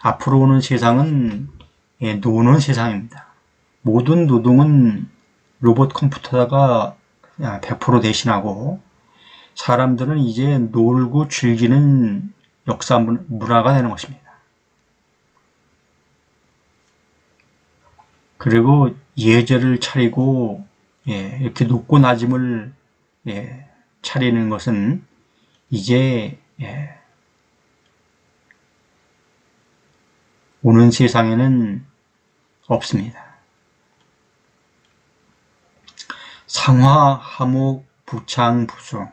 앞으로 오는 세상은 예, 노는 세상입니다. 모든 노동은 로봇 컴퓨터가 100% 대신하고 사람들은 이제 놀고 즐기는 역사 문화가 되는 것입니다. 그리고 예절을 차리고 예, 이렇게 높고 낮음을 예, 차리는 것은 이제 예, 오는 세상에는 없습니다. 상화, 하목, 부창, 부수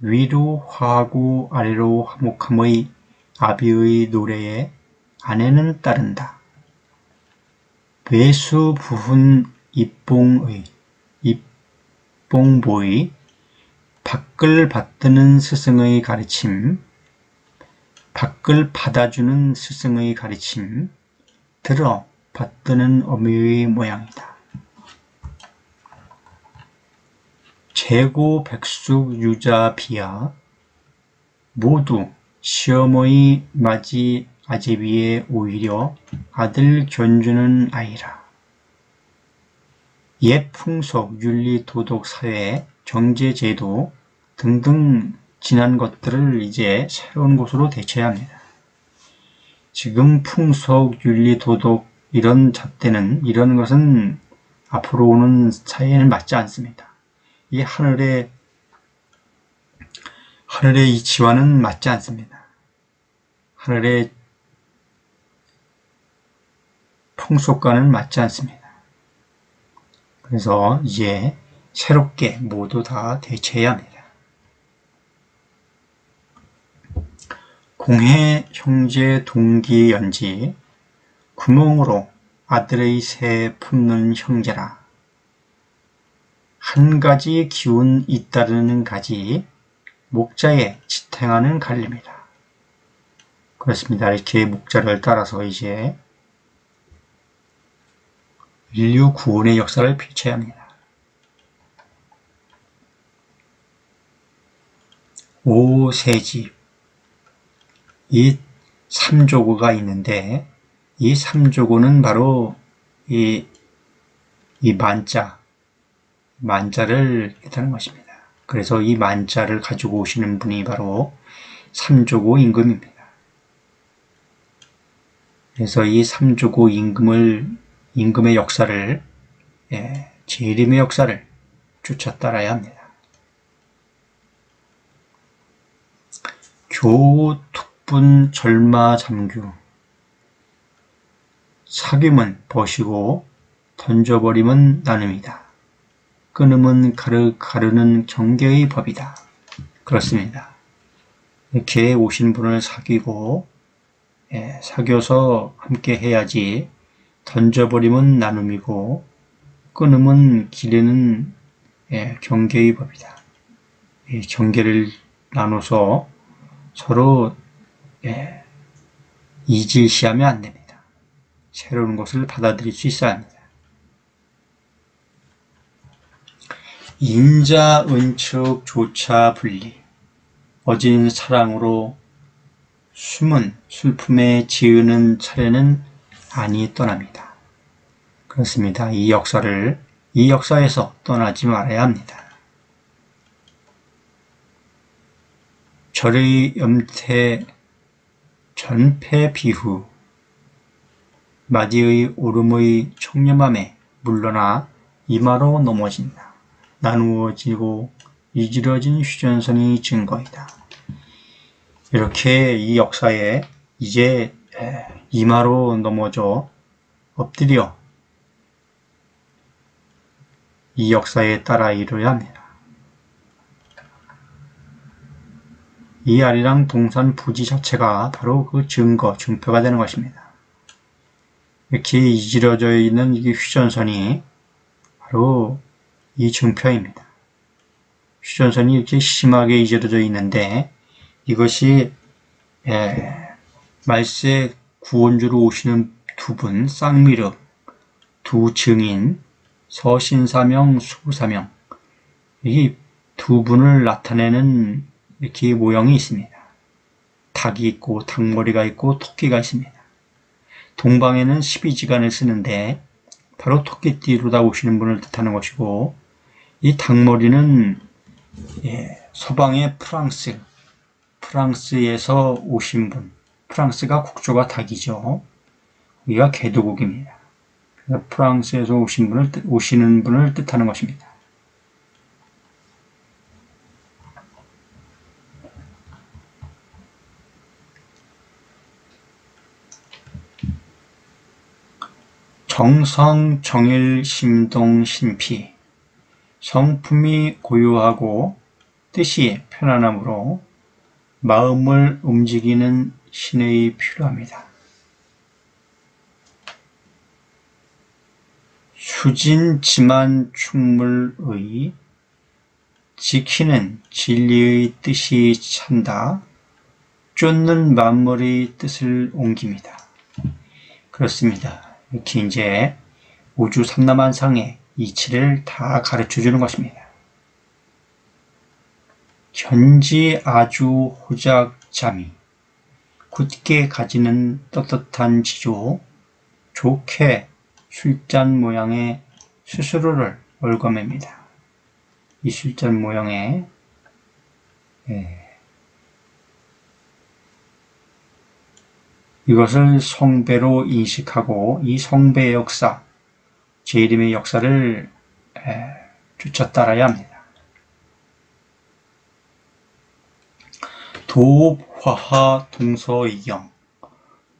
위로 화하고 아래로 화목함의 아비의 노래에 아내는 따른다. 외수 부훈 입봉의 입 봉보의 밖을 받드는 스승의 가르침 밖을 받아주는 스승의 가르침 들어 받드는 어미의 모양이다. 재고 백숙 유자 비하 모두 시어머니 맞이 아제비에 오히려 아들 견주는 아이라. 옛 풍속, 윤리, 도덕, 사회, 정제, 제도 등등 지난 것들을 이제 새로운 것으로 대체해야 합니다. 지금 풍속, 윤리, 도덕 이런 잣대는 이런 것은 앞으로 오는 사회에는 맞지 않습니다. 이 하늘의 하늘의 이치와는 맞지 않습니다. 하늘의 풍속과는 맞지 않습니다. 그래서 이제 새롭게 모두 다 대체해야 합니다. 공해 형제 동기 연지 구멍으로 아들의 새 품는 형제라 한 가지 기운 잇따르는 가지 목자에 지탱하는 갈림이다. 그렇습니다. 이렇게 목자를 따라서 이제 인류 구원의 역사를 펼쳐야 합니다. 오세집 이 3조고가 있는데 이 3조고는 바로 이, 이 만자 만자를 뜻하는 것입니다. 그래서 이 만자를 가지고 오시는 분이 바로 삼조고 임금입니다. 그래서 이 삼조고 임금을 임금의 역사를 예, 재림의 역사를 쫓아 따라야 합니다. 교, 툭분, 절마, 잠규 사귐은 버시고 던져버림은 나눔이다. 끊음은 가르, 가르는 경계의 법이다. 그렇습니다. 이렇게 오신 분을 사귀고 예, 사귀어서 함께 해야지 던져버림은 나눔이고 끊음은 기르는 예, 경계의 법이다. 이 경계를 나눠서 서로 예, 이질시하면 안 됩니다. 새로운 것을 받아들일 수 있어야 합니다. 인자 은축 조차 분리 어진 사랑으로 숨은 슬픔에 지으는 차례는 아니 떠납니다. 그렇습니다. 이 역사를 이 역사에서 떠나지 말아야 합니다. 절의 염태 전패 비후 마디의 오름의 청렴함에 물러나 이마로 넘어진다. 나누어지고 이지러진 휴전선이 증거이다. 이렇게 이 역사에 이제 이마로 넘어져 엎드려 이 역사에 따라 이루어야 합니다. 이 아리랑 동산 부지 자체가 바로 그 증거, 증표가 되는 것입니다. 이렇게 이지러져 있는 이 휴전선이 바로 이 증표입니다. 휴전선이 이렇게 심하게 이지러져 있는데 이것이 예, 말세 구원주로 오시는 두 분, 쌍미륵, 두 증인, 서신사명, 수사명 이 두 분을 나타내는 이렇게 모형이 있습니다. 닭이 있고 닭머리가 있고 토끼가 있습니다. 동방에는 12지간을 쓰는데 바로 토끼띠로다 오시는 분을 뜻하는 것이고 이 닭머리는 예, 서방의 프랑스, 프랑스에서 오신 분, 프랑스가 국조가 닭이죠. 여기가 개도국입니다. 프랑스에서 오신 분을, 오시는 분을 뜻하는 것입니다. 정성, 정일, 심동, 신피 성품이 고요하고 뜻이 편안함으로 마음을 움직이는 신의 필요합니다. 수진지만 충물의 지키는 진리의 뜻이 찬다. 쫓는 만물의 뜻을 옮깁니다. 그렇습니다. 이렇게 이제 우주 삼남한상의 이치를 다 가르쳐 주는 것입니다. 견지 아주 호작 잠이 굳게 가지는 떳떳한 지조 좋게 술잔 모양의 스스로를 올검맵니다. 이 술잔 모양의 예. 이것을 성배로 인식하고 이 성배의 역사, 제림의 역사를 예, 쫓아 따라야 합니다. 도읍, 화하, 동서이경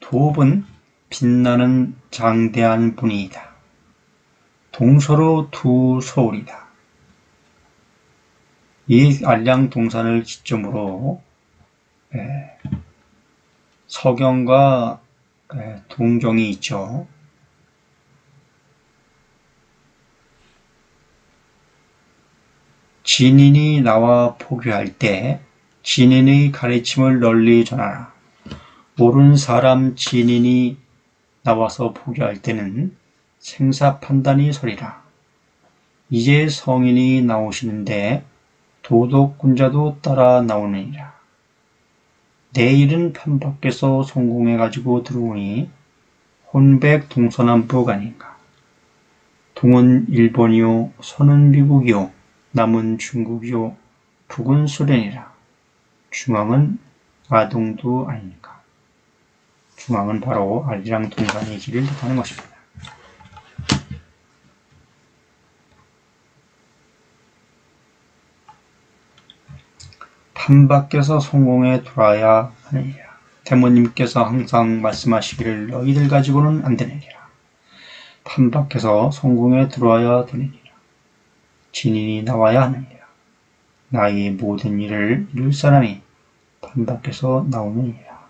도읍은 빛나는 장대한 분이다. 동서로 두 서울이다. 이 안량 동산을 기점으로 예, 서경과 예, 동정이 있죠. 진인이 나와 포교할 때 진인의 가르침을 널리 전하라. 옳은 사람 진인이 나와서 포교할 때는 생사 판단이 서리라. 이제 성인이 나오시는데 도덕군자도 따라 나오느니라. 내일은 편밖에서 성공해가지고 들어오니 혼백 동서남북 아닌가. 동은 일본이요, 서는 미국이요, 남은 중국이요, 북은 소련이라. 중앙은 아동도 아니니까. 중앙은 바로 동산의 길을 뜻하는 것입니다. 판 밖에서 성공에 들어야 하느니라. 대모님께서 항상 말씀하시기를 너희들 가지고는 안 되느니라. 판 밖에서 성공에 들어와야 되느니라. 진인이 나와야 하느니라. 나의 모든 일을 이룰 사람이 판 밖에서 나오느니라.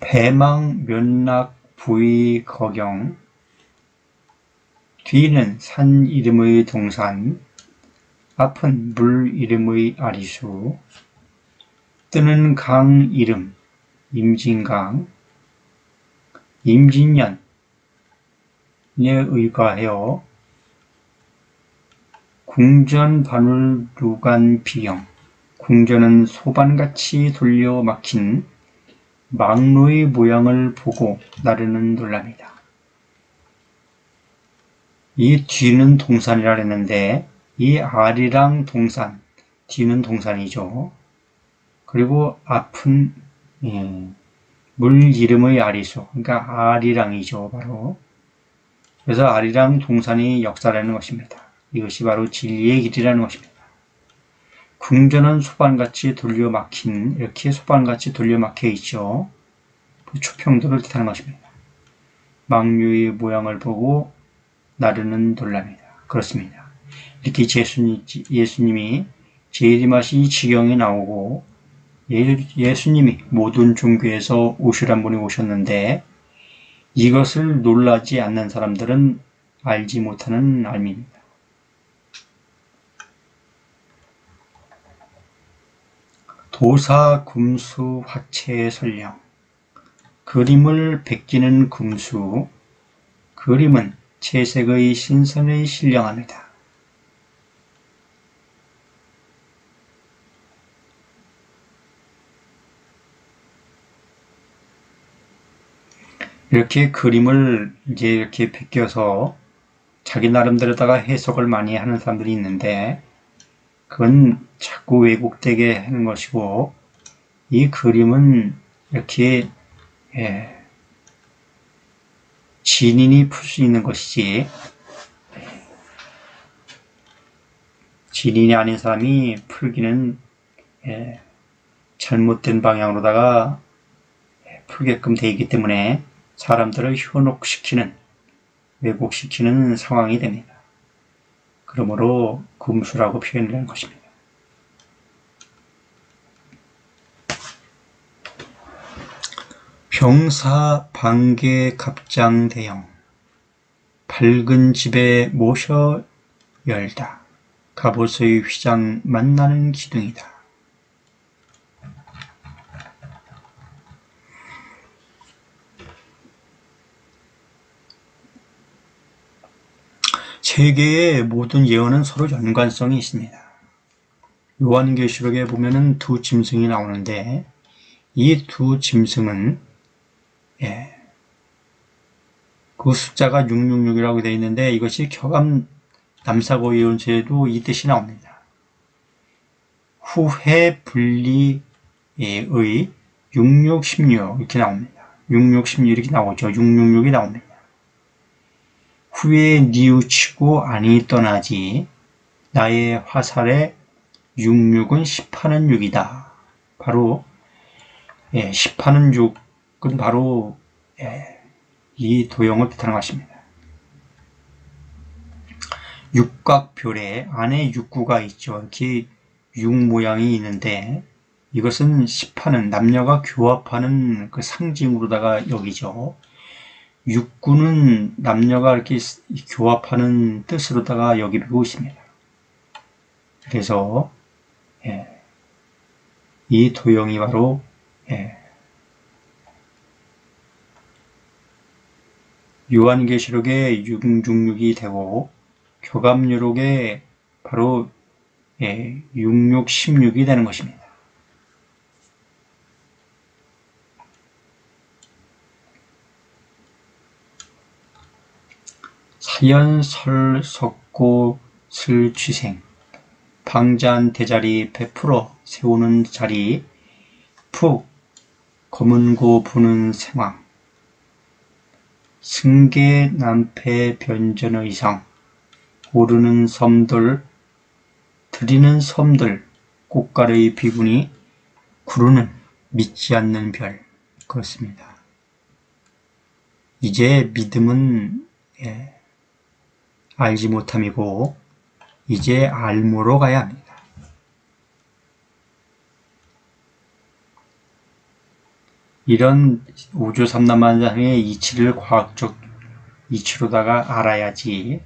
배망 면락 부의 거경. 뒤는 산 이름의 동산 앞은 물 이름의 아리수. 뜨는 강 이름 임진강 임진년에 의거하여 궁전 바늘 루간 비경 궁전은 소반같이 돌려 막힌 망로의 모양을 보고 나르는 놀랍니다. 이 뒤는 동산이라 했는데 이 아리랑 동산, 뒤는 동산이죠. 그리고 앞은 예, 물 이름의 아리수, 그러니까 아리랑이죠, 바로. 그래서 아리랑 동산이 역사라는 것입니다. 이것이 바로 진리의 길이라는 것입니다. 궁전은 소반같이 돌려 막힌 이렇게 소반같이 돌려 막혀 있죠. 그 초평도를 뜻하는 것입니다. 망류의 모양을 보고 나르는 놀랍니다. 그렇습니다. 이렇게 예수님, 예수님이 제리맛이 지경에 나오고 예, 수님이 모든 종교에서 오시란 분이 오셨는데 이것을 놀라지 않는 사람들은 알지 못하는 알입니다. 도사 금수 화채 설령 그림을 베끼는 금수 그림은 채색의 신선의 신령합니다. 이렇게 그림을 이제 이렇게 베껴서 자기 나름대로다가 해석을 많이 하는 사람들이 있는데 그건 자꾸 왜곡되게 하는 것이고 이 그림은 이렇게 예, 진인이 풀 수 있는 것이지 진인이 아닌 사람이 풀기는 예, 잘못된 방향으로다가 예, 풀게끔 되어 있기 때문에 사람들을 현혹시키는 왜곡시키는 상황이 됩니다. 그러므로 금수라고 표현을 한 것입니다. 병사 반개 갑장 대형 밝은 집에 모셔 열다 갑옷의 휘장 만나는 기둥이다. 세계의 모든 예언은 서로 연관성이 있습니다. 요한계시록에 보면은 두 짐승이 나오는데 이 두 짐승은 예, 그 숫자가 666이라고 되어 있는데 이것이 켜감 남사고 예언서에도 이 뜻이 나옵니다. 후회 분리의 6616 이렇게 나옵니다. 6616 이렇게 나오죠. 666이 나옵니다. 후에 뉘우치고 아니 떠나지 나의 화살에 66은 10하는 6이다. 바로 예, 10하는 6은 바로 예, 이 도형을 뜻하는 것입니다. 육각별에 안에 육구가 있죠. 이렇게 육 모양이 있는데 이것은 10하는 남녀가 교합하는 그 상징으로다가 여기죠. 육군은 남녀가 이렇게 교합하는 뜻으로다가 여기고 있습니다. 그래서 예, 이 도형이 바로 예, 요한계시록의 666이 되고 교감유록의 바로 예, 6616이 되는 것입니다. 하연 설 섞고 슬 취생. 방잔 대자리 베풀어 세우는 자리. 푹 검은고 부는 생황. 승계 남패 변전의 이상. 오르는 섬들 들이는 섬들 꽃가루의 비군이 구르는 믿지 않는 별. 그렇습니다. 이제 믿음은 예, 알지 못함이고 이제 알모로 가야 합니다. 이런 우주 삼남만장의 이치를 과학적 이치로다가 알아야지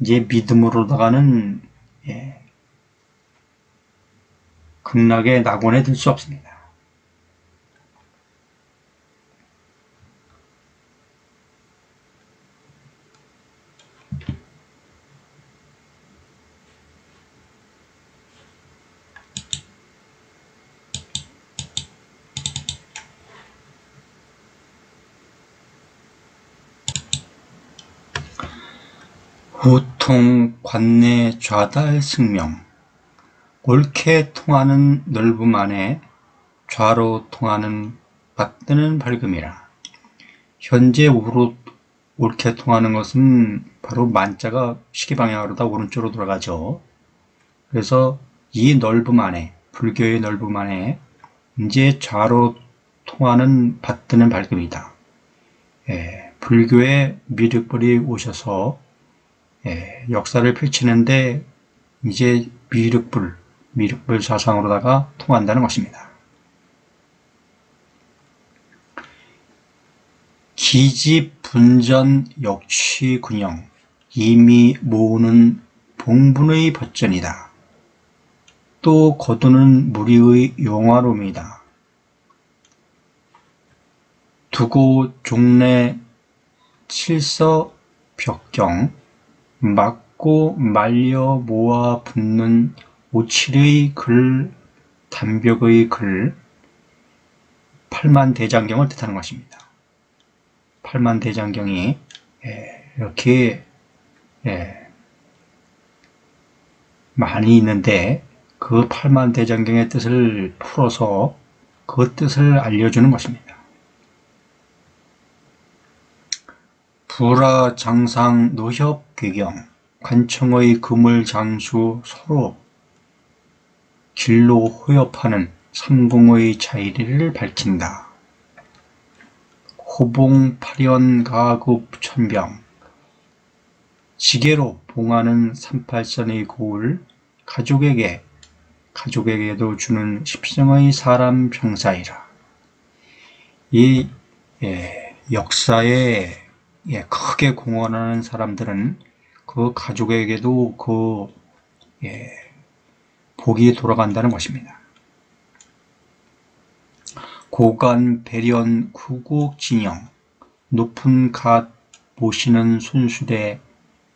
이제 믿음으로다가는 예, 극락의 낙원에 들 수 없습니다. 우통 관내 좌달 승명 옳게 통하는 넓음 안에 좌로 통하는 받드는 밝음이라. 현재 우로 옳게 통하는 것은 바로 만자가 시계 방향으로 다 오른쪽으로 돌아가죠. 그래서 이 넓음 안에 불교의 넓음 안에 이제 좌로 통하는 받드는 밝음이다. 예, 불교의 미륵불이 오셔서 예, 역사를 펼치는데 이제 미륵불, 미륵불 사상으로다가 통한다는 것입니다. 기집 분전 역취군영 이미 모으는 봉분의 버전이다. 또 거두는 무리의 용화로움이다. 두고 종래 칠서 벽경 막고 말려 모아 붓는 오칠의 글, 단벽의 글, 팔만 대장경을 뜻하는 것입니다. 팔만 대장경이 예, 이렇게 예, 많이 있는데 그 팔만 대장경의 뜻을 풀어서 그 뜻을 알려주는 것입니다. 불화 장상 노협 괴경 관청의 금을 장수 서로 길로 호협하는 삼공의 차이를 밝힌다. 호봉 팔연 가급 천병 지게로 봉하는 삼팔선의 고을 가족에게 가족에게도 주는 십성의 사람 병사이라. 이 예, 역사에 예, 크게 공헌하는 사람들은 그 가족에게도 그 예, 복이 돌아간다는 것입니다. 고간 배련 구국 진영 높은 갓 모시는 순수대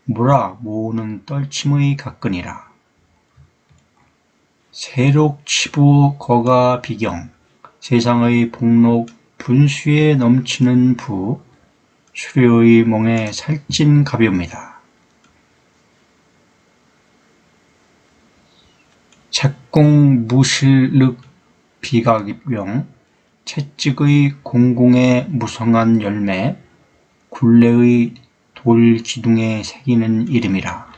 무라 모으는 떨침의 가끈이라 세록 치부 거가 비경 세상의 복록 분수에 넘치는 부 수료의 몽에 살찐 가비입니다. 책공 무실륵 비각병 채찍의 공공의 무성한 열매 굴레의 돌 기둥에 새기는 이름이라.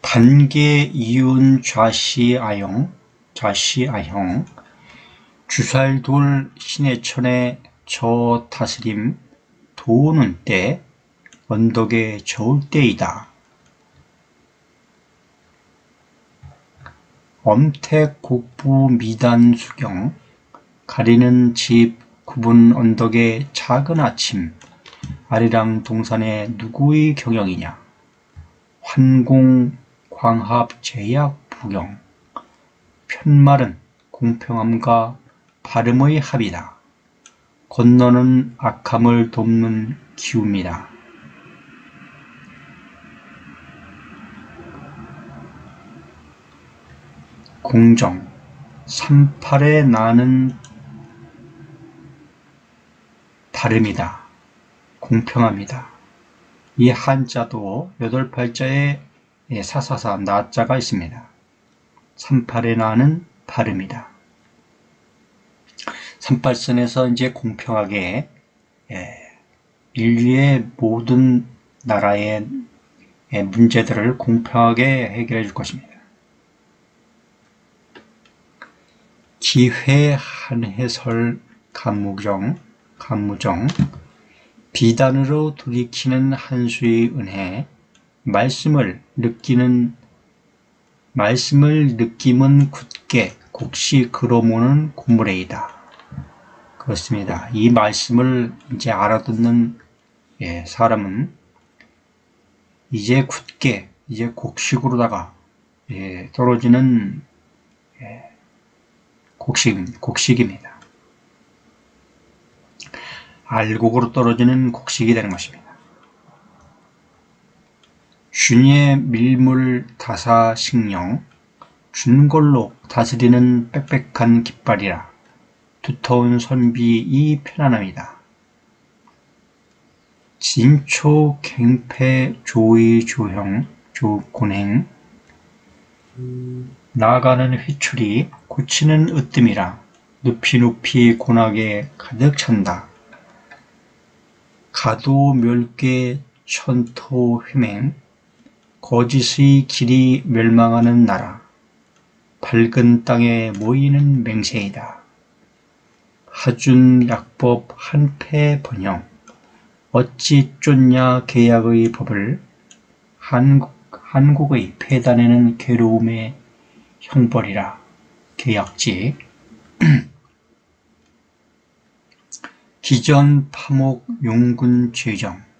단계 이윤 좌시 아영 좌시아형. 주살돌 신해천의 저 다스림 도는 때 언덕에 저울 때이다. 엄택 곡부 미단 수경 가리는 집 구분 언덕의 작은 아침 아리랑 동산의 누구의 경영이냐? 환공 광합 제약 부경 편말은 공평함과 발음의 합이다. 건너는 악함을 돕는 기움이다. 공정 38에 나는 바릅니다. 공평합니다. 이 한자도 여덟 팔자에 사사사 나자가 있습니다. 38에 나는 바릅니다. 38선에서 이제 공평하게 예, 인류의 모든 나라의 예, 문제들을 공평하게 해결해 줄 것입니다. 기회 한해설 감무정, 감무정 비단으로 돌이키는 한수의 은혜 말씀을 느끼는 말씀을 느낌은 굳게 곡시 그로모는 고무레이다. 그렇습니다. 이 말씀을 이제 알아듣는 예, 사람은 이제 굳게 이제 곡식으로다가 예, 떨어지는 예, 곡식, 곡식입니다. 알곡으로 떨어지는 곡식이 되는 것입니다. 균의 밀물 다사 식령 준골로 다스리는 빽빽한 깃발이라 두터운 선비 이 편안함이다. 진초 갱패 조의 조형 조곤행 나아가는 휘출이 고치는 으뜸이라 높이 높이 고나게 가득 찬다. 가도 멸게 천토 휘맹 거짓의 길이 멸망하는 나라 밝은 땅에 모이는 맹세이다. 하준 약법 한패 번영 어찌 쫓냐 계약의 법을 한국, 한국의 폐단에는 괴로움의 형벌이라 계약지 기전 파목 용군 죄정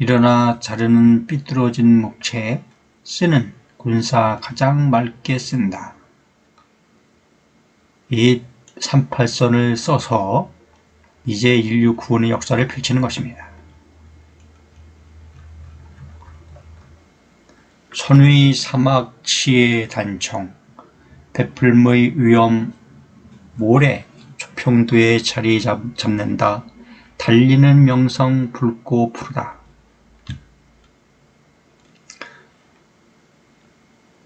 일어나 자르는 삐뚤어진 목채 쓰는 군사 가장 맑게 쓴다. 이 38선을 써서 이제 인류 구원의 역사를 펼치는 것입니다. 선의 사막 치의 단청, 베풀의 위험, 모래, 초평도에 자리 잡, 잡는다. 달리는 명성 붉고 푸르다.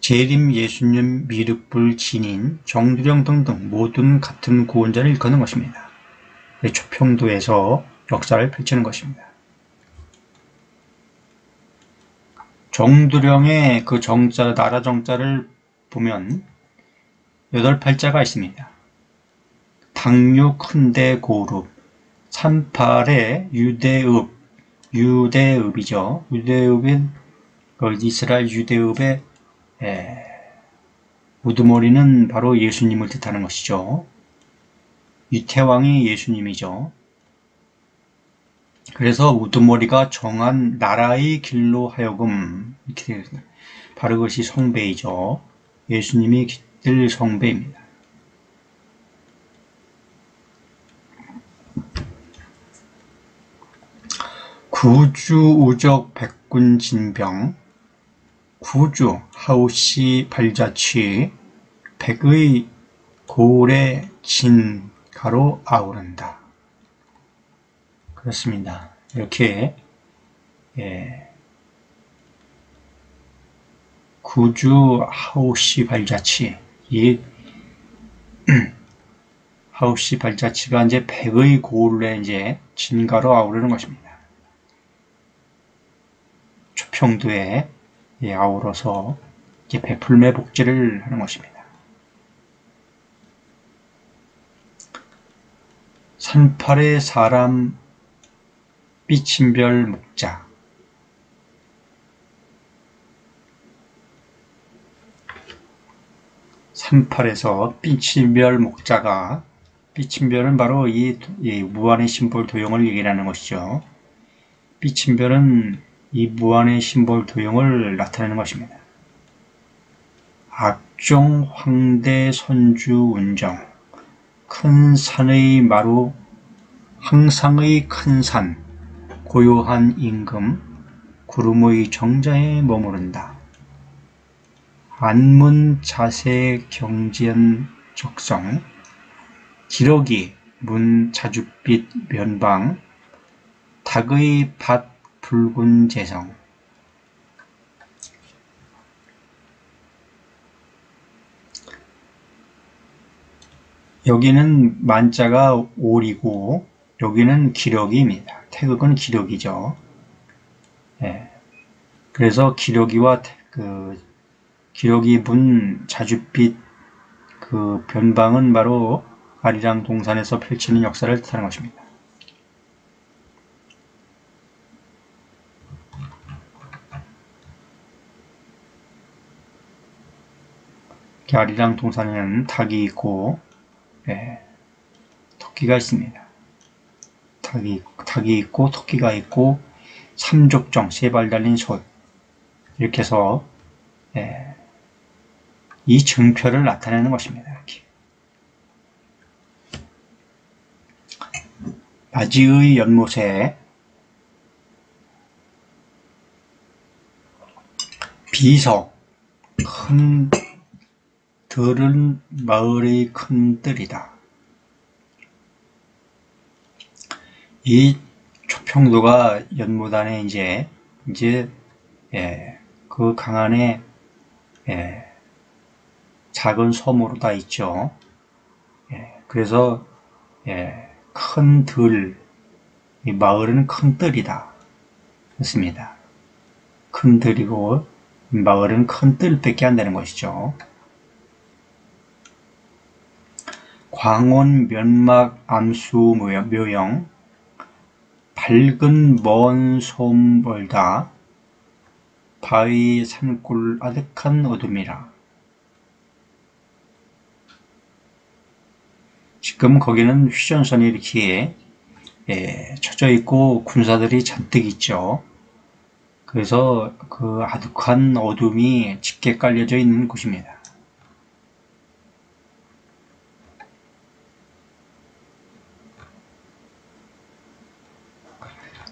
재림 예수님 미륵불 진인 정두령 등등 모든 같은 구원자를 일컫는 것입니다. 초평도에서 역사를 펼치는 것입니다. 정두령의 그 정자, 나라 정자를 보면 여덟 팔자가 있습니다. 당류 큰대 고룹, 38의 유대읍, 유대읍이죠. 유대읍인 그 이스라엘 유대읍의 예, 우두머리는 바로 예수님을 뜻하는 것이죠. 유태왕이 예수님이죠. 그래서 우두머리가 정한 나라의 길로 하여금 이렇게 바로 그것이 성배이죠. 예수님이 늘 성배입니다. 구주 우적 백군 진병 구주 하우시 발자취 백의 고래 진가로 아우른다. 그렇습니다. 이렇게 예, 구주 하우시 발자취 이 하우시 발자취가 이제 백의 고울에 이제 진가로 아우르는 것입니다. 초평도에 예, 아우러서 이제 베풀매 복제를 하는 것입니다. 산팔의 사람 삐친별 목자 산팔에서 삐친별 목자가 삐친별은 바로 이, 이 무한의 심볼 도형을 얘기하는 것이죠. 삐친별은 이 무한의 심볼 도형을 나타내는 것입니다. 악종 황대 선주 운정 큰 산의 마루 항상의 큰 산 고요한 임금 구름의 정자에 머무른다. 안문 자세 경지연 적성 기러기 문 자줏빛 면방 닭의 밭 붉은 재성 여기는 만자가 올이고 여기는 기러기입니다. 태극은 기러기죠. 예. 그래서 기러기와 그 기러기 문 자줏빛 그 변방은 바로 아리랑 동산에서 펼치는 역사를 뜻하는 것입니다. 아리랑 동산에는 닭이 있고 예, 토끼가 있습니다. 닭이, 닭이 있고 토끼가 있고 삼족정 세 발 달린 소 이렇게 해서 예, 이 증표를 나타내는 것입니다. 이렇게. 바지의 연못에 비석 큰 들은 마을의 큰 뜰이다. 이 초평도가 연못 안에 이제 이제 예, 그 강안에 예, 작은 섬으로 다 있죠. 예, 그래서 예, 큰 들, 이 마을은 큰 뜰이다. 그렇습니다. 큰 들이고 마을은 큰 뜰밖에 안 되는 것이죠. 광원 면막 암수 묘영 밝은 먼 솜벌다 바위 산골 아득한 어둠이라 지금 거기는 휴전선이 이렇게 예, 쳐져 있고 군사들이 잔뜩 있죠. 그래서 그 아득한 어둠이 짙게 깔려져 있는 곳입니다.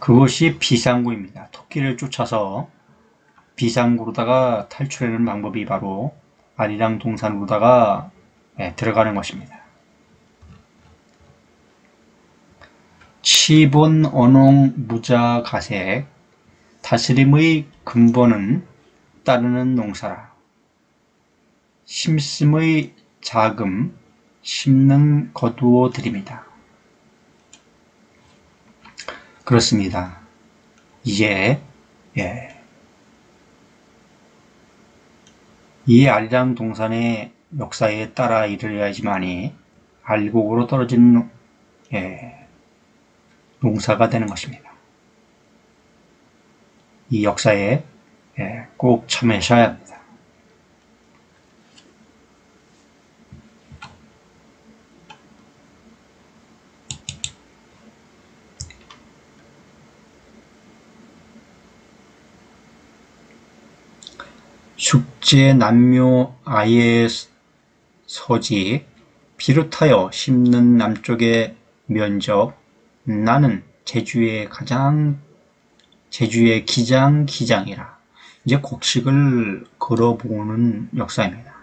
그것이 비상구입니다. 토끼를 쫓아서 비상구로다가 탈출하는 방법이 바로 아리랑 동산으로다가 네, 들어가는 것입니다. 치본 언홍 무자 가색 다스림의 근본은 따르는 농사라. 심씀의 자금 심는 거두어 드립니다. 그렇습니다. 이제 예. 이 알량 동산의 역사에 따라 이르려야지만이 알곡으로 떨어진 예, 농사가 되는 것입니다. 이 역사에 예, 꼭 참여하셔야 합니다. 축제 남묘 아예 서지 비롯하여 심는 남쪽의 면적 나는 제주의 가장 제주의 기장 기장이라. 이제 곡식을 걸어보는 역사입니다.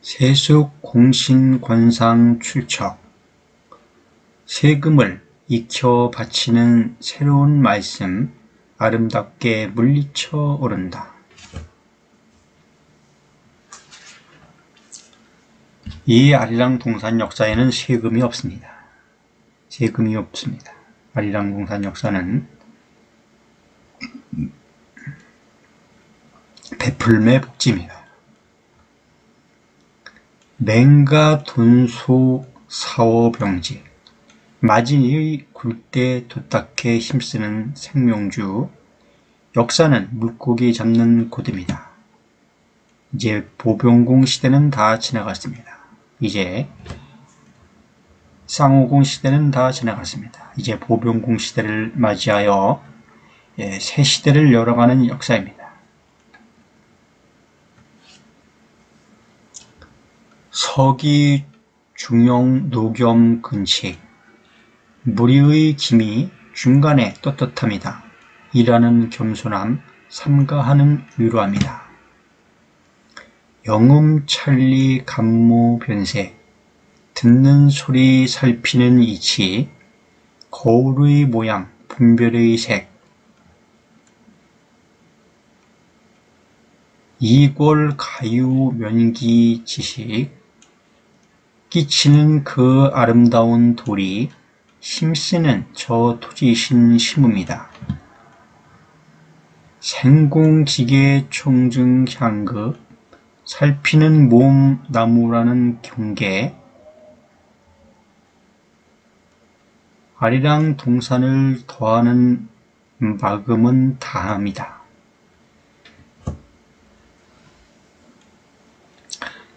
세속 공신 권상 출처 세금을 익혀 바치는 새로운 말씀 아름답게 물리쳐 오른다. 이 아리랑 동산 역사에는 세금이 없습니다. 세금이 없습니다. 아리랑 동산 역사는 베풀매 복지입니다. 맹가 돈소 사오병지 마진이 굴때 도딱해 힘쓰는 생명주 역사는 물고기 잡는 고듭니다. 이제 보병공 시대는 다 지나갔습니다. 이제 쌍호공 시대는 다 지나갔습니다. 이제 보병공 시대를 맞이하여 예, 새 시대를 열어가는 역사입니다. 서기 중용 노겸 근식 무리의 김이 중간에 떳떳합니다. 일하는 겸손함, 삼가하는 위로합니다. 영음 찰리 감모 변세 듣는 소리 살피는 이치, 거울의 모양, 분별의 색, 이골 가유 면기 지식, 끼치는 그 아름다운 돌이 힘쓰는 저 토지신 심읍니다. 생공기계 총증 향급, 살피는 몸 나무라는 경계, 아리랑 동산을 더하는 마금은 다합니다.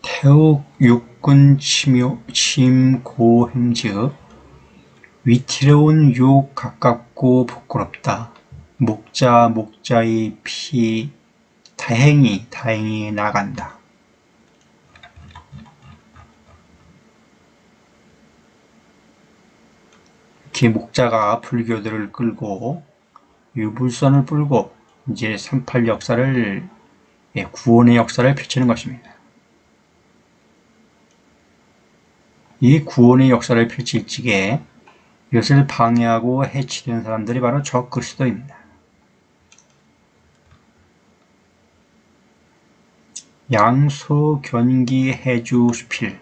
태욱 육군 침묘 침고행즉 위태로운 욕 가깝고 부끄럽다. 목자 목자의 피 다행히 다행히 나간다. 이렇게 목자가 불교들을 끌고 유불선을 불고 이제 38 역사를 예, 구원의 역사를 펼치는 것입니다. 이 구원의 역사를 펼칠 적에 이것을 방해하고 해치는 사람들이 바로 저 그리스도입니다. 양소 견기 해주 수필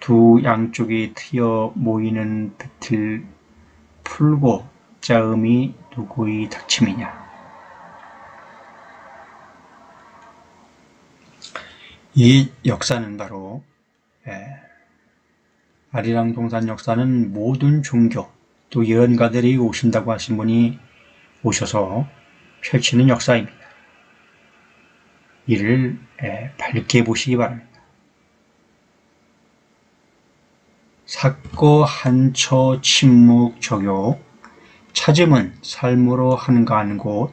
두 양쪽이 트여 모이는 뱉을 풀고 짜음이 누구의 닥침이냐 이 역사는 바로 예, 아리랑 동산 역사는 모든 종교 또 예언가들이 오신다고 하신 분이 오셔서 펼치는 역사입니다. 이를 밝게 보시기 바랍니다. 삭거 한처 침묵 적요 찾음은 삶으로 한가한 곳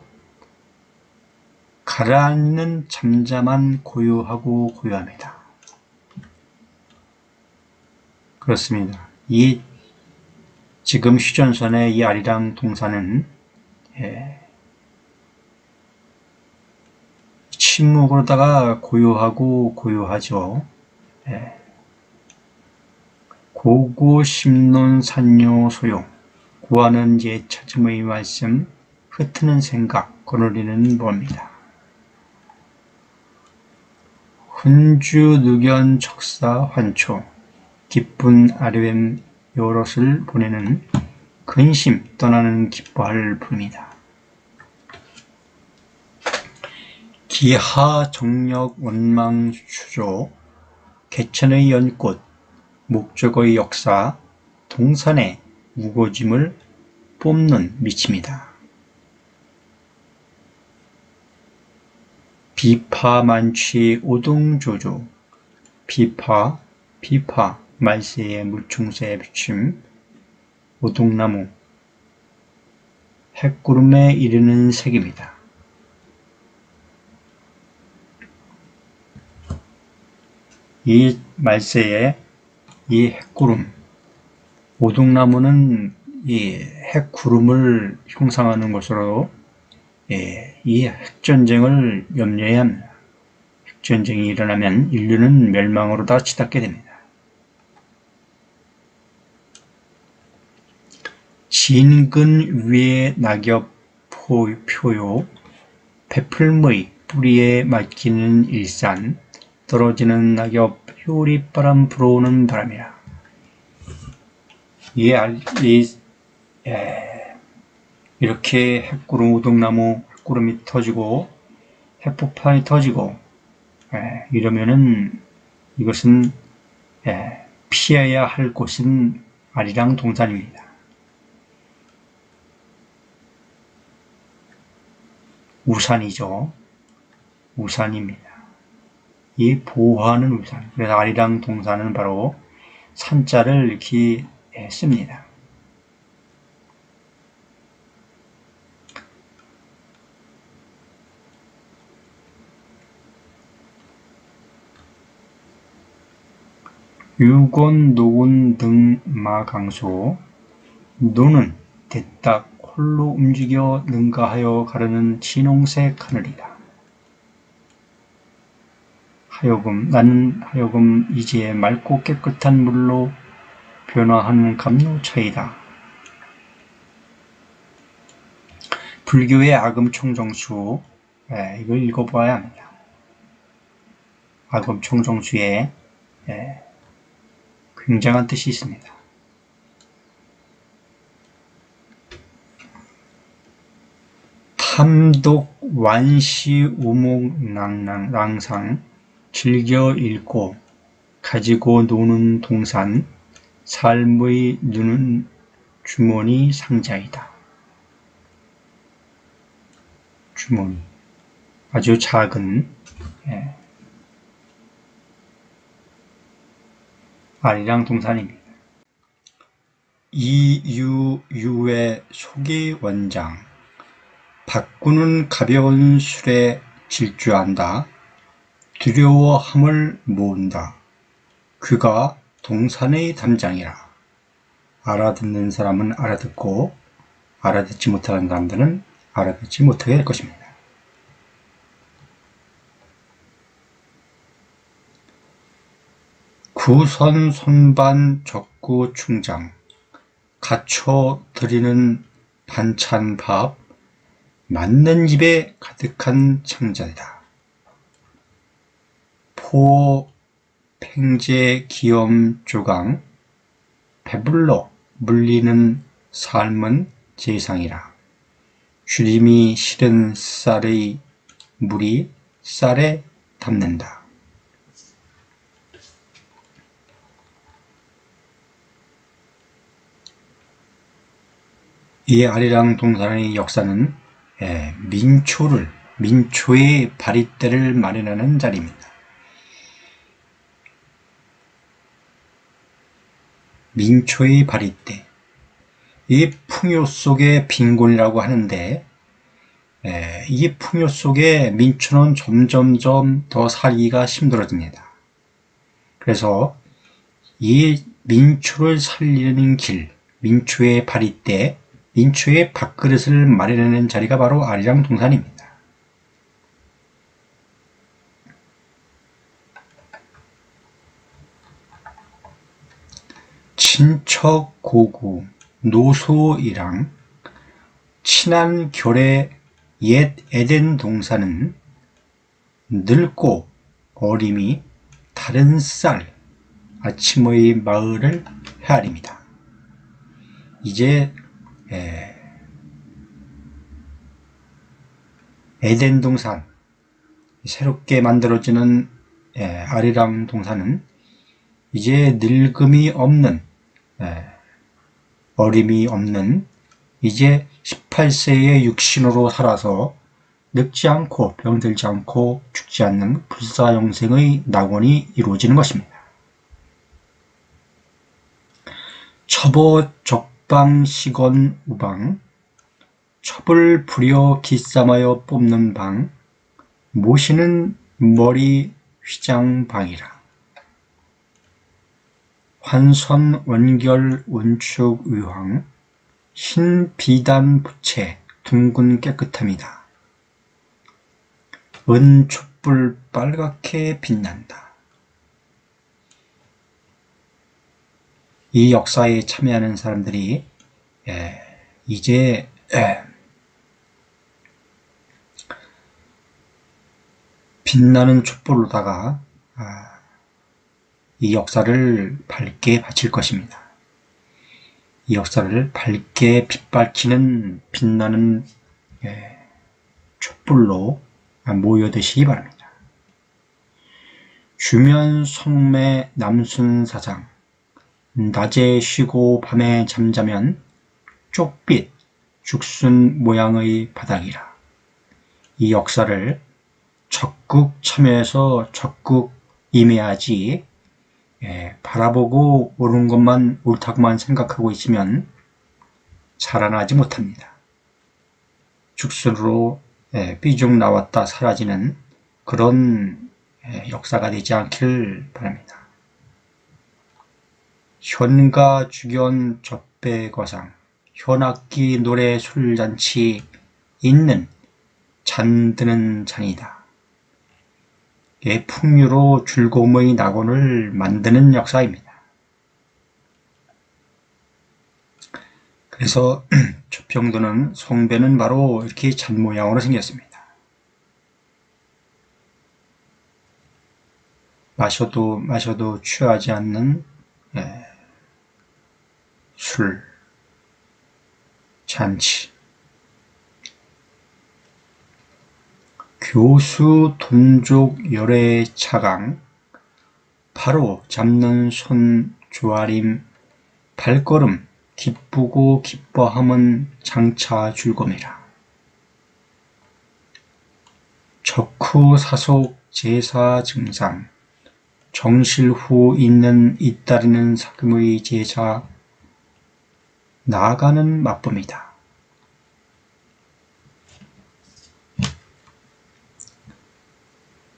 가라앉는 잠잠한 고요하고 고요합니다. 그렇습니다. 이 지금 휴전선의 이 아리랑 동산은 예, 침묵으로다가 고요하고 고요하죠. 예. 고고 심론 산요 소용 구하는 예 찾음의 말씀 흩트는 생각 거느리는 법입니다. 훈주 누견 척사 환초 기쁜 아르엠 요롯을 보내는 근심 떠나는 기뻐할 품이다. 기하 정력 원망 추조 개천의 연꽃 목적의 역사 동산의 무거짐을 뽑는 미침이다. 비파만취 오동조조 비파 비파 말세의 물총새의 비춤 오동나무 핵구름에 이르는 색입니다. 이 말세에 이 핵구름 오동나무는 이 핵구름을 형상하는 것으로 예, 이 핵전쟁을 염려해야 합니다. 핵전쟁이 일어나면 인류는 멸망으로 다 치닫게 됩니다. 진근 위에 낙엽 표요. 배풀의 뿌리에 맡기는 일산. 떨어지는 낙엽 효리바람 불어오는 바람이라. 이, 이 에, 이렇게 핵구름 우동나무 핵구름이 터지고 핵폭탄이 터지고 에, 이러면은 이것은 에, 피해야 할 곳은 아리랑 동산입니다. 우산이죠. 우산입니다. 이 보호하는 우산. 그래서 아리랑 동산은 바로 산자를 이렇게 씁니다. 유곤, 노곤 등 마 강소 노는 대딱 홀로 움직여 능가하여 가르는 진홍색 하늘이다. 하여금 나는 하여금 이제 맑고 깨끗한 물로 변화하는 감로차이다. 불교의 아금총정수 예, 이걸 읽어봐야 합니다. 아금총정수에 예, 굉장한 뜻이 있습니다. 탐독 완시 우목 낭상 즐겨 읽고 가지고 노는 동산 삶의 눈은 주머니 상자이다. 주머니 아주 작은 예. 아리랑 동산입니다. 이유유의 소개 원장 바꾸는 가벼운 술에 질주한다. 두려워함을 모은다. 그가 동산의 담장이라. 알아듣는 사람은 알아듣고 알아듣지 못하는 사람들은 알아듣지 못하게 될 것입니다. 구선 손반 적구 충장 갖춰 드리는 반찬밥 맞는 입에 가득한 창자이다. 포 팽제 기염 조강 배불러 물리는 삶은 제상이라. 주림이 실은 쌀의 물이 쌀에 담는다. 이 아리랑 동산의 역사는 예, 민초를 민초의 발휘대를 마련하는 자리입니다. 민초의 발휘대 이 풍요 속의 빈곤이라고 하는데 예, 이 풍요 속에 민초는 점점점 더 살기가 힘들어집니다. 그래서 이 민초를 살리는 길, 민초의 발휘대 민초의 밥그릇을 마련하는 자리가 바로 아리랑 동산입니다. 친척 고구 노소이랑 친한 결의 옛 에덴 동산은 늙고 어림이 다른 쌀 아침의 마을을 헤아립니다. 이제 예. 에덴 동산, 새롭게 만들어지는 예, 아리랑 동산은 이제 늙음이 없는, 예, 어림이 없는 이제 18세의 육신으로 살아서 늙지 않고 병들지 않고 죽지 않는 불사영생의 낙원이 이루어지는 것입니다. 처보적 우방시건 우방 첩을 부려 기싸마여 뽑는 방 모시는 머리 휘장방이라 환선 원결 운축 의황 흰 비단 부채 둥근 깨끗함이다. 은 촛불 빨갛게 빛난다. 이 역사에 참여하는 사람들이 예, 이제 예, 빛나는 촛불로다가 아, 이 역사를 밝게 바칠 것입니다. 이 역사를 밝게 빛발치는 빛나는 예, 촛불로 모여드시기 바랍니다. 주면 성매 남순 사장 낮에 쉬고 밤에 잠자면 쪽빛, 죽순 모양의 바닥이라. 이 역사를 적극 참여해서 적극 임해야지 예, 바라보고 옳은 것만 옳다고만 생각하고 있으면 살아나지 못합니다. 죽순으로 예, 삐죽 나왔다 사라지는 그런 예, 역사가 되지 않길 바랍니다. 현가 주견 접배거상 현악기 노래 술잔치 있는 잔드는 잔이다. 풍류로 즐거움의 낙원을 만드는 역사입니다. 그래서 초평도는 성배는 바로 이렇게 잔 모양으로 생겼습니다. 마셔도 마셔도 취하지 않는 예, 술, 잔치. 교수 돈족 열애 차강 바로 잡는 손 조아림 발걸음 기쁘고 기뻐함은 장차 줄검이라. 적후 사속 제사 증상 정실 후 있는 잇따르는 사금의 제자 나아가는 맛범이다.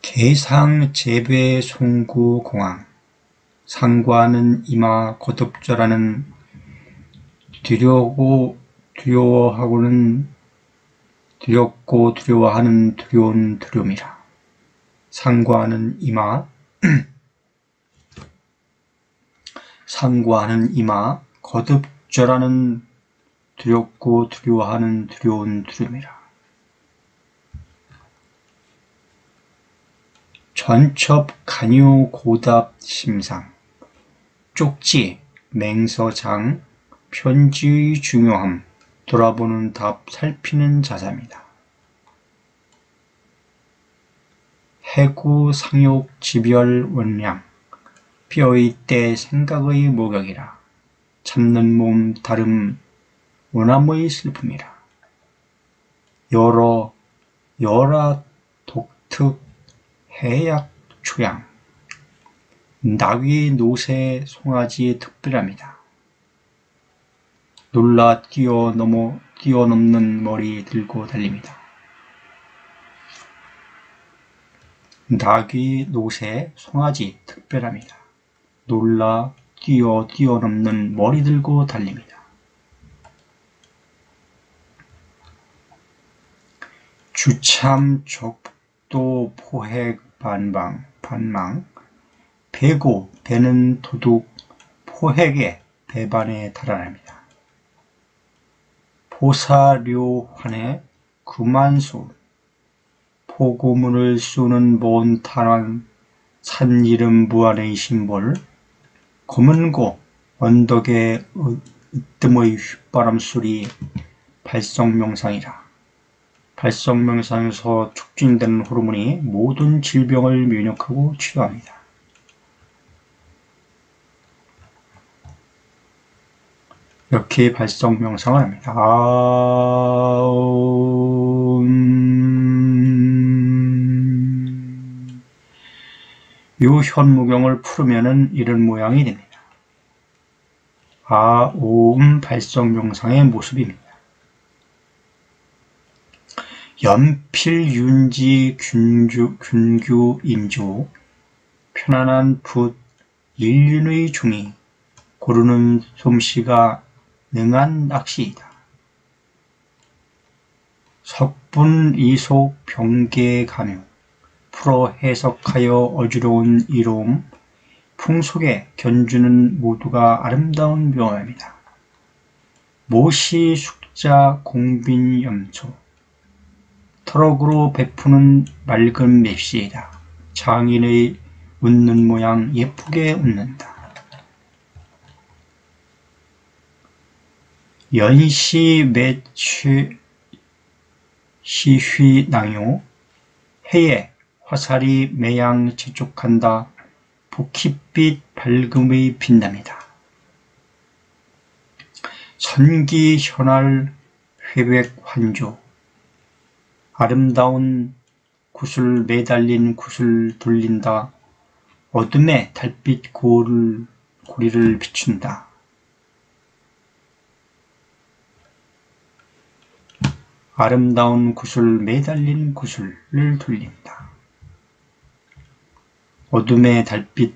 개상 재배 송구 공항 상과는 이마 거듭절하는 두려고 두려워하고는 두렵고 두려워하는 두려운 두려움이라. 상과는 이마 상과하는 이마 거듭 절하는 두렵고 두려워하는 두려운 두려움이라. 전첩 간요 고답 심상 쪽지 맹서장 편지의 중요함, 돌아보는 답, 살피는 자세입니다. 해구, 상욕, 지별, 원량, 뼈의 때 생각의 목욕이라, 참는 몸, 다름, 원함의 슬픔이라. 여러, 여라, 독특, 해약, 초양, 나귀, 노새, 송아지의 특별합니다. 놀라 뛰어넘어 뛰어넘는 머리 들고 달립니다. 닭이 노새, 송아지 특별합니다. 놀라 뛰어 뛰어넘는 머리 들고 달립니다. 주참 적도 포획 반방 반망 배고 배는 도둑 포획의 배반에 달아납니다. 보사료환의 구만수 포고문을 쏘는 먼 탄환 산 이름 무한의 심볼 검은고 언덕의 으뜸의 휘바람 소리 발성명상이라 발성명상에서 촉진되는 호르몬이 모든 질병을 면역하고 치료합니다. 이렇게 발성 명상을 합니다. 아음 이 현무경을 풀으면 이런 모양이 됩니다. 아옴 발성 명상의 모습입니다. 연필 윤지 균주, 균규 임조 편안한 붓 일륜의 중이 고르는 솜씨가 능한 낚시이다. 석분 이속 병계 가묘 풀어 해석하여 어지러운 이로움 풍속에 견주는 모두가 아름다운 묘함이다. 모시 숙자 공빈 염소 터럭으로 베푸는 맑은 맵시이다. 장인의 웃는 모양 예쁘게 웃는다. 연시 매취 시휘 낭요 해에 화살이 매양 재촉한다. 복희빛 밝음의 빛납니다. 선기 현할 회백 환조 아름다운 구슬 매달린 구슬 돌린다. 어둠에 달빛 고를, 고리를 비춘다. 아름다운 구슬 매달린 구슬을 돌린다. 어둠의 달빛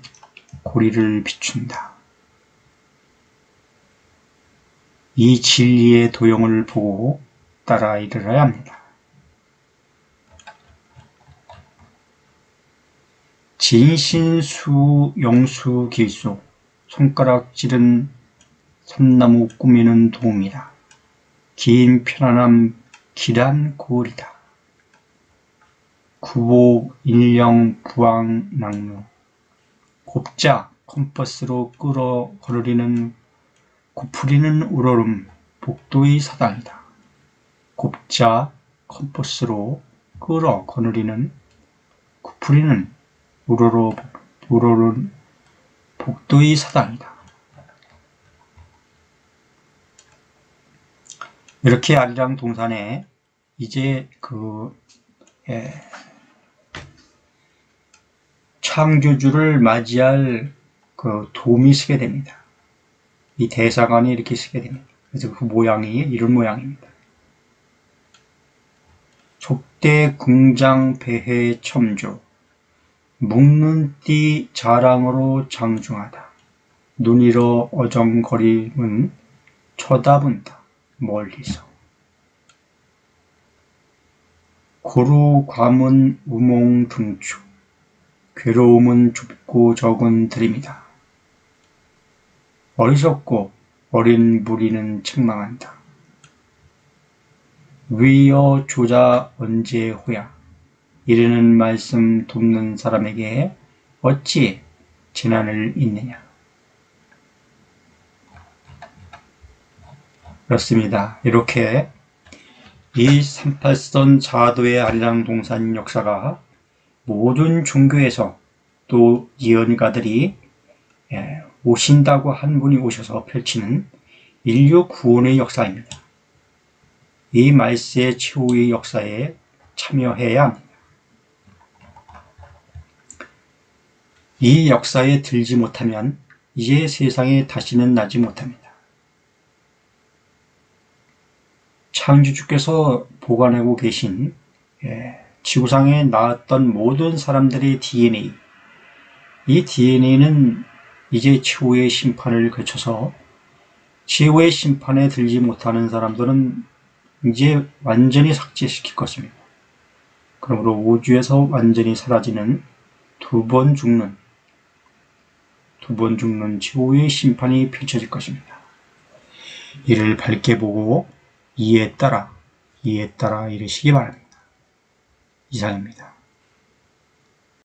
고리를 비춘다. 이 진리의 도형을 보고 따라 이르러야 합니다. 진신수 영수 길수 손가락질은 섬나무 꾸미는 도움이다. 긴 편안함 길한 고을이다. 구복 인령 부왕 낙루 곱자 컴퍼스로 끌어 거르리는 고풀이는 우러름 복도의 사당이다. 곱자 컴퍼스로 끌어 거느리는 구풀이는 우러러 우러른 복도의 사당이다. 이렇게 아리랑 동산에 이제 그 예, 창조주를 맞이할 그 도움이 쓰게 됩니다. 이 대사관이 이렇게 쓰게 됩니다. 그래서 그 모양이 이런 모양입니다. 족대 궁장 배해 첨조 묵는 띠 자랑으로 장중하다. 눈 잃어 어정거림은 쳐다본다. 멀리서. 고루 과문 우몽 등추 괴로움은 좁고 적은 들입니다. 어리석고 어린 무리는 책망한다. 위여 조자 언제 호야 이르는 말씀 돕는 사람에게 어찌 재난을 있느냐. 그렇습니다. 이렇게 이 38선 자도의 아리랑 동산 역사가 모든 종교에서 또 예언가들이 예, 오신다고 한 분이 오셔서 펼치는 인류 구원의 역사입니다. 이 말세의 최후의 역사에 참여해야 합니다. 이 역사에 들지 못하면 이제 세상에 다시는 나지 못합니다. 창조주께서 보관하고 계신 예, 지구상에 나왔던 모든 사람들의 DNA 이 DNA는 이제 최후의 심판을 거쳐서 최후의 심판에 들지 못하는 사람들은 이제 완전히 삭제시킬 것입니다. 그러므로 우주에서 완전히 사라지는 두 번 죽는 두 번 죽는 최후의 심판이 펼쳐질 것입니다. 이를 밝게 보고 이에 따라 이에 따라 이르시기 바랍니다. 이상입니다.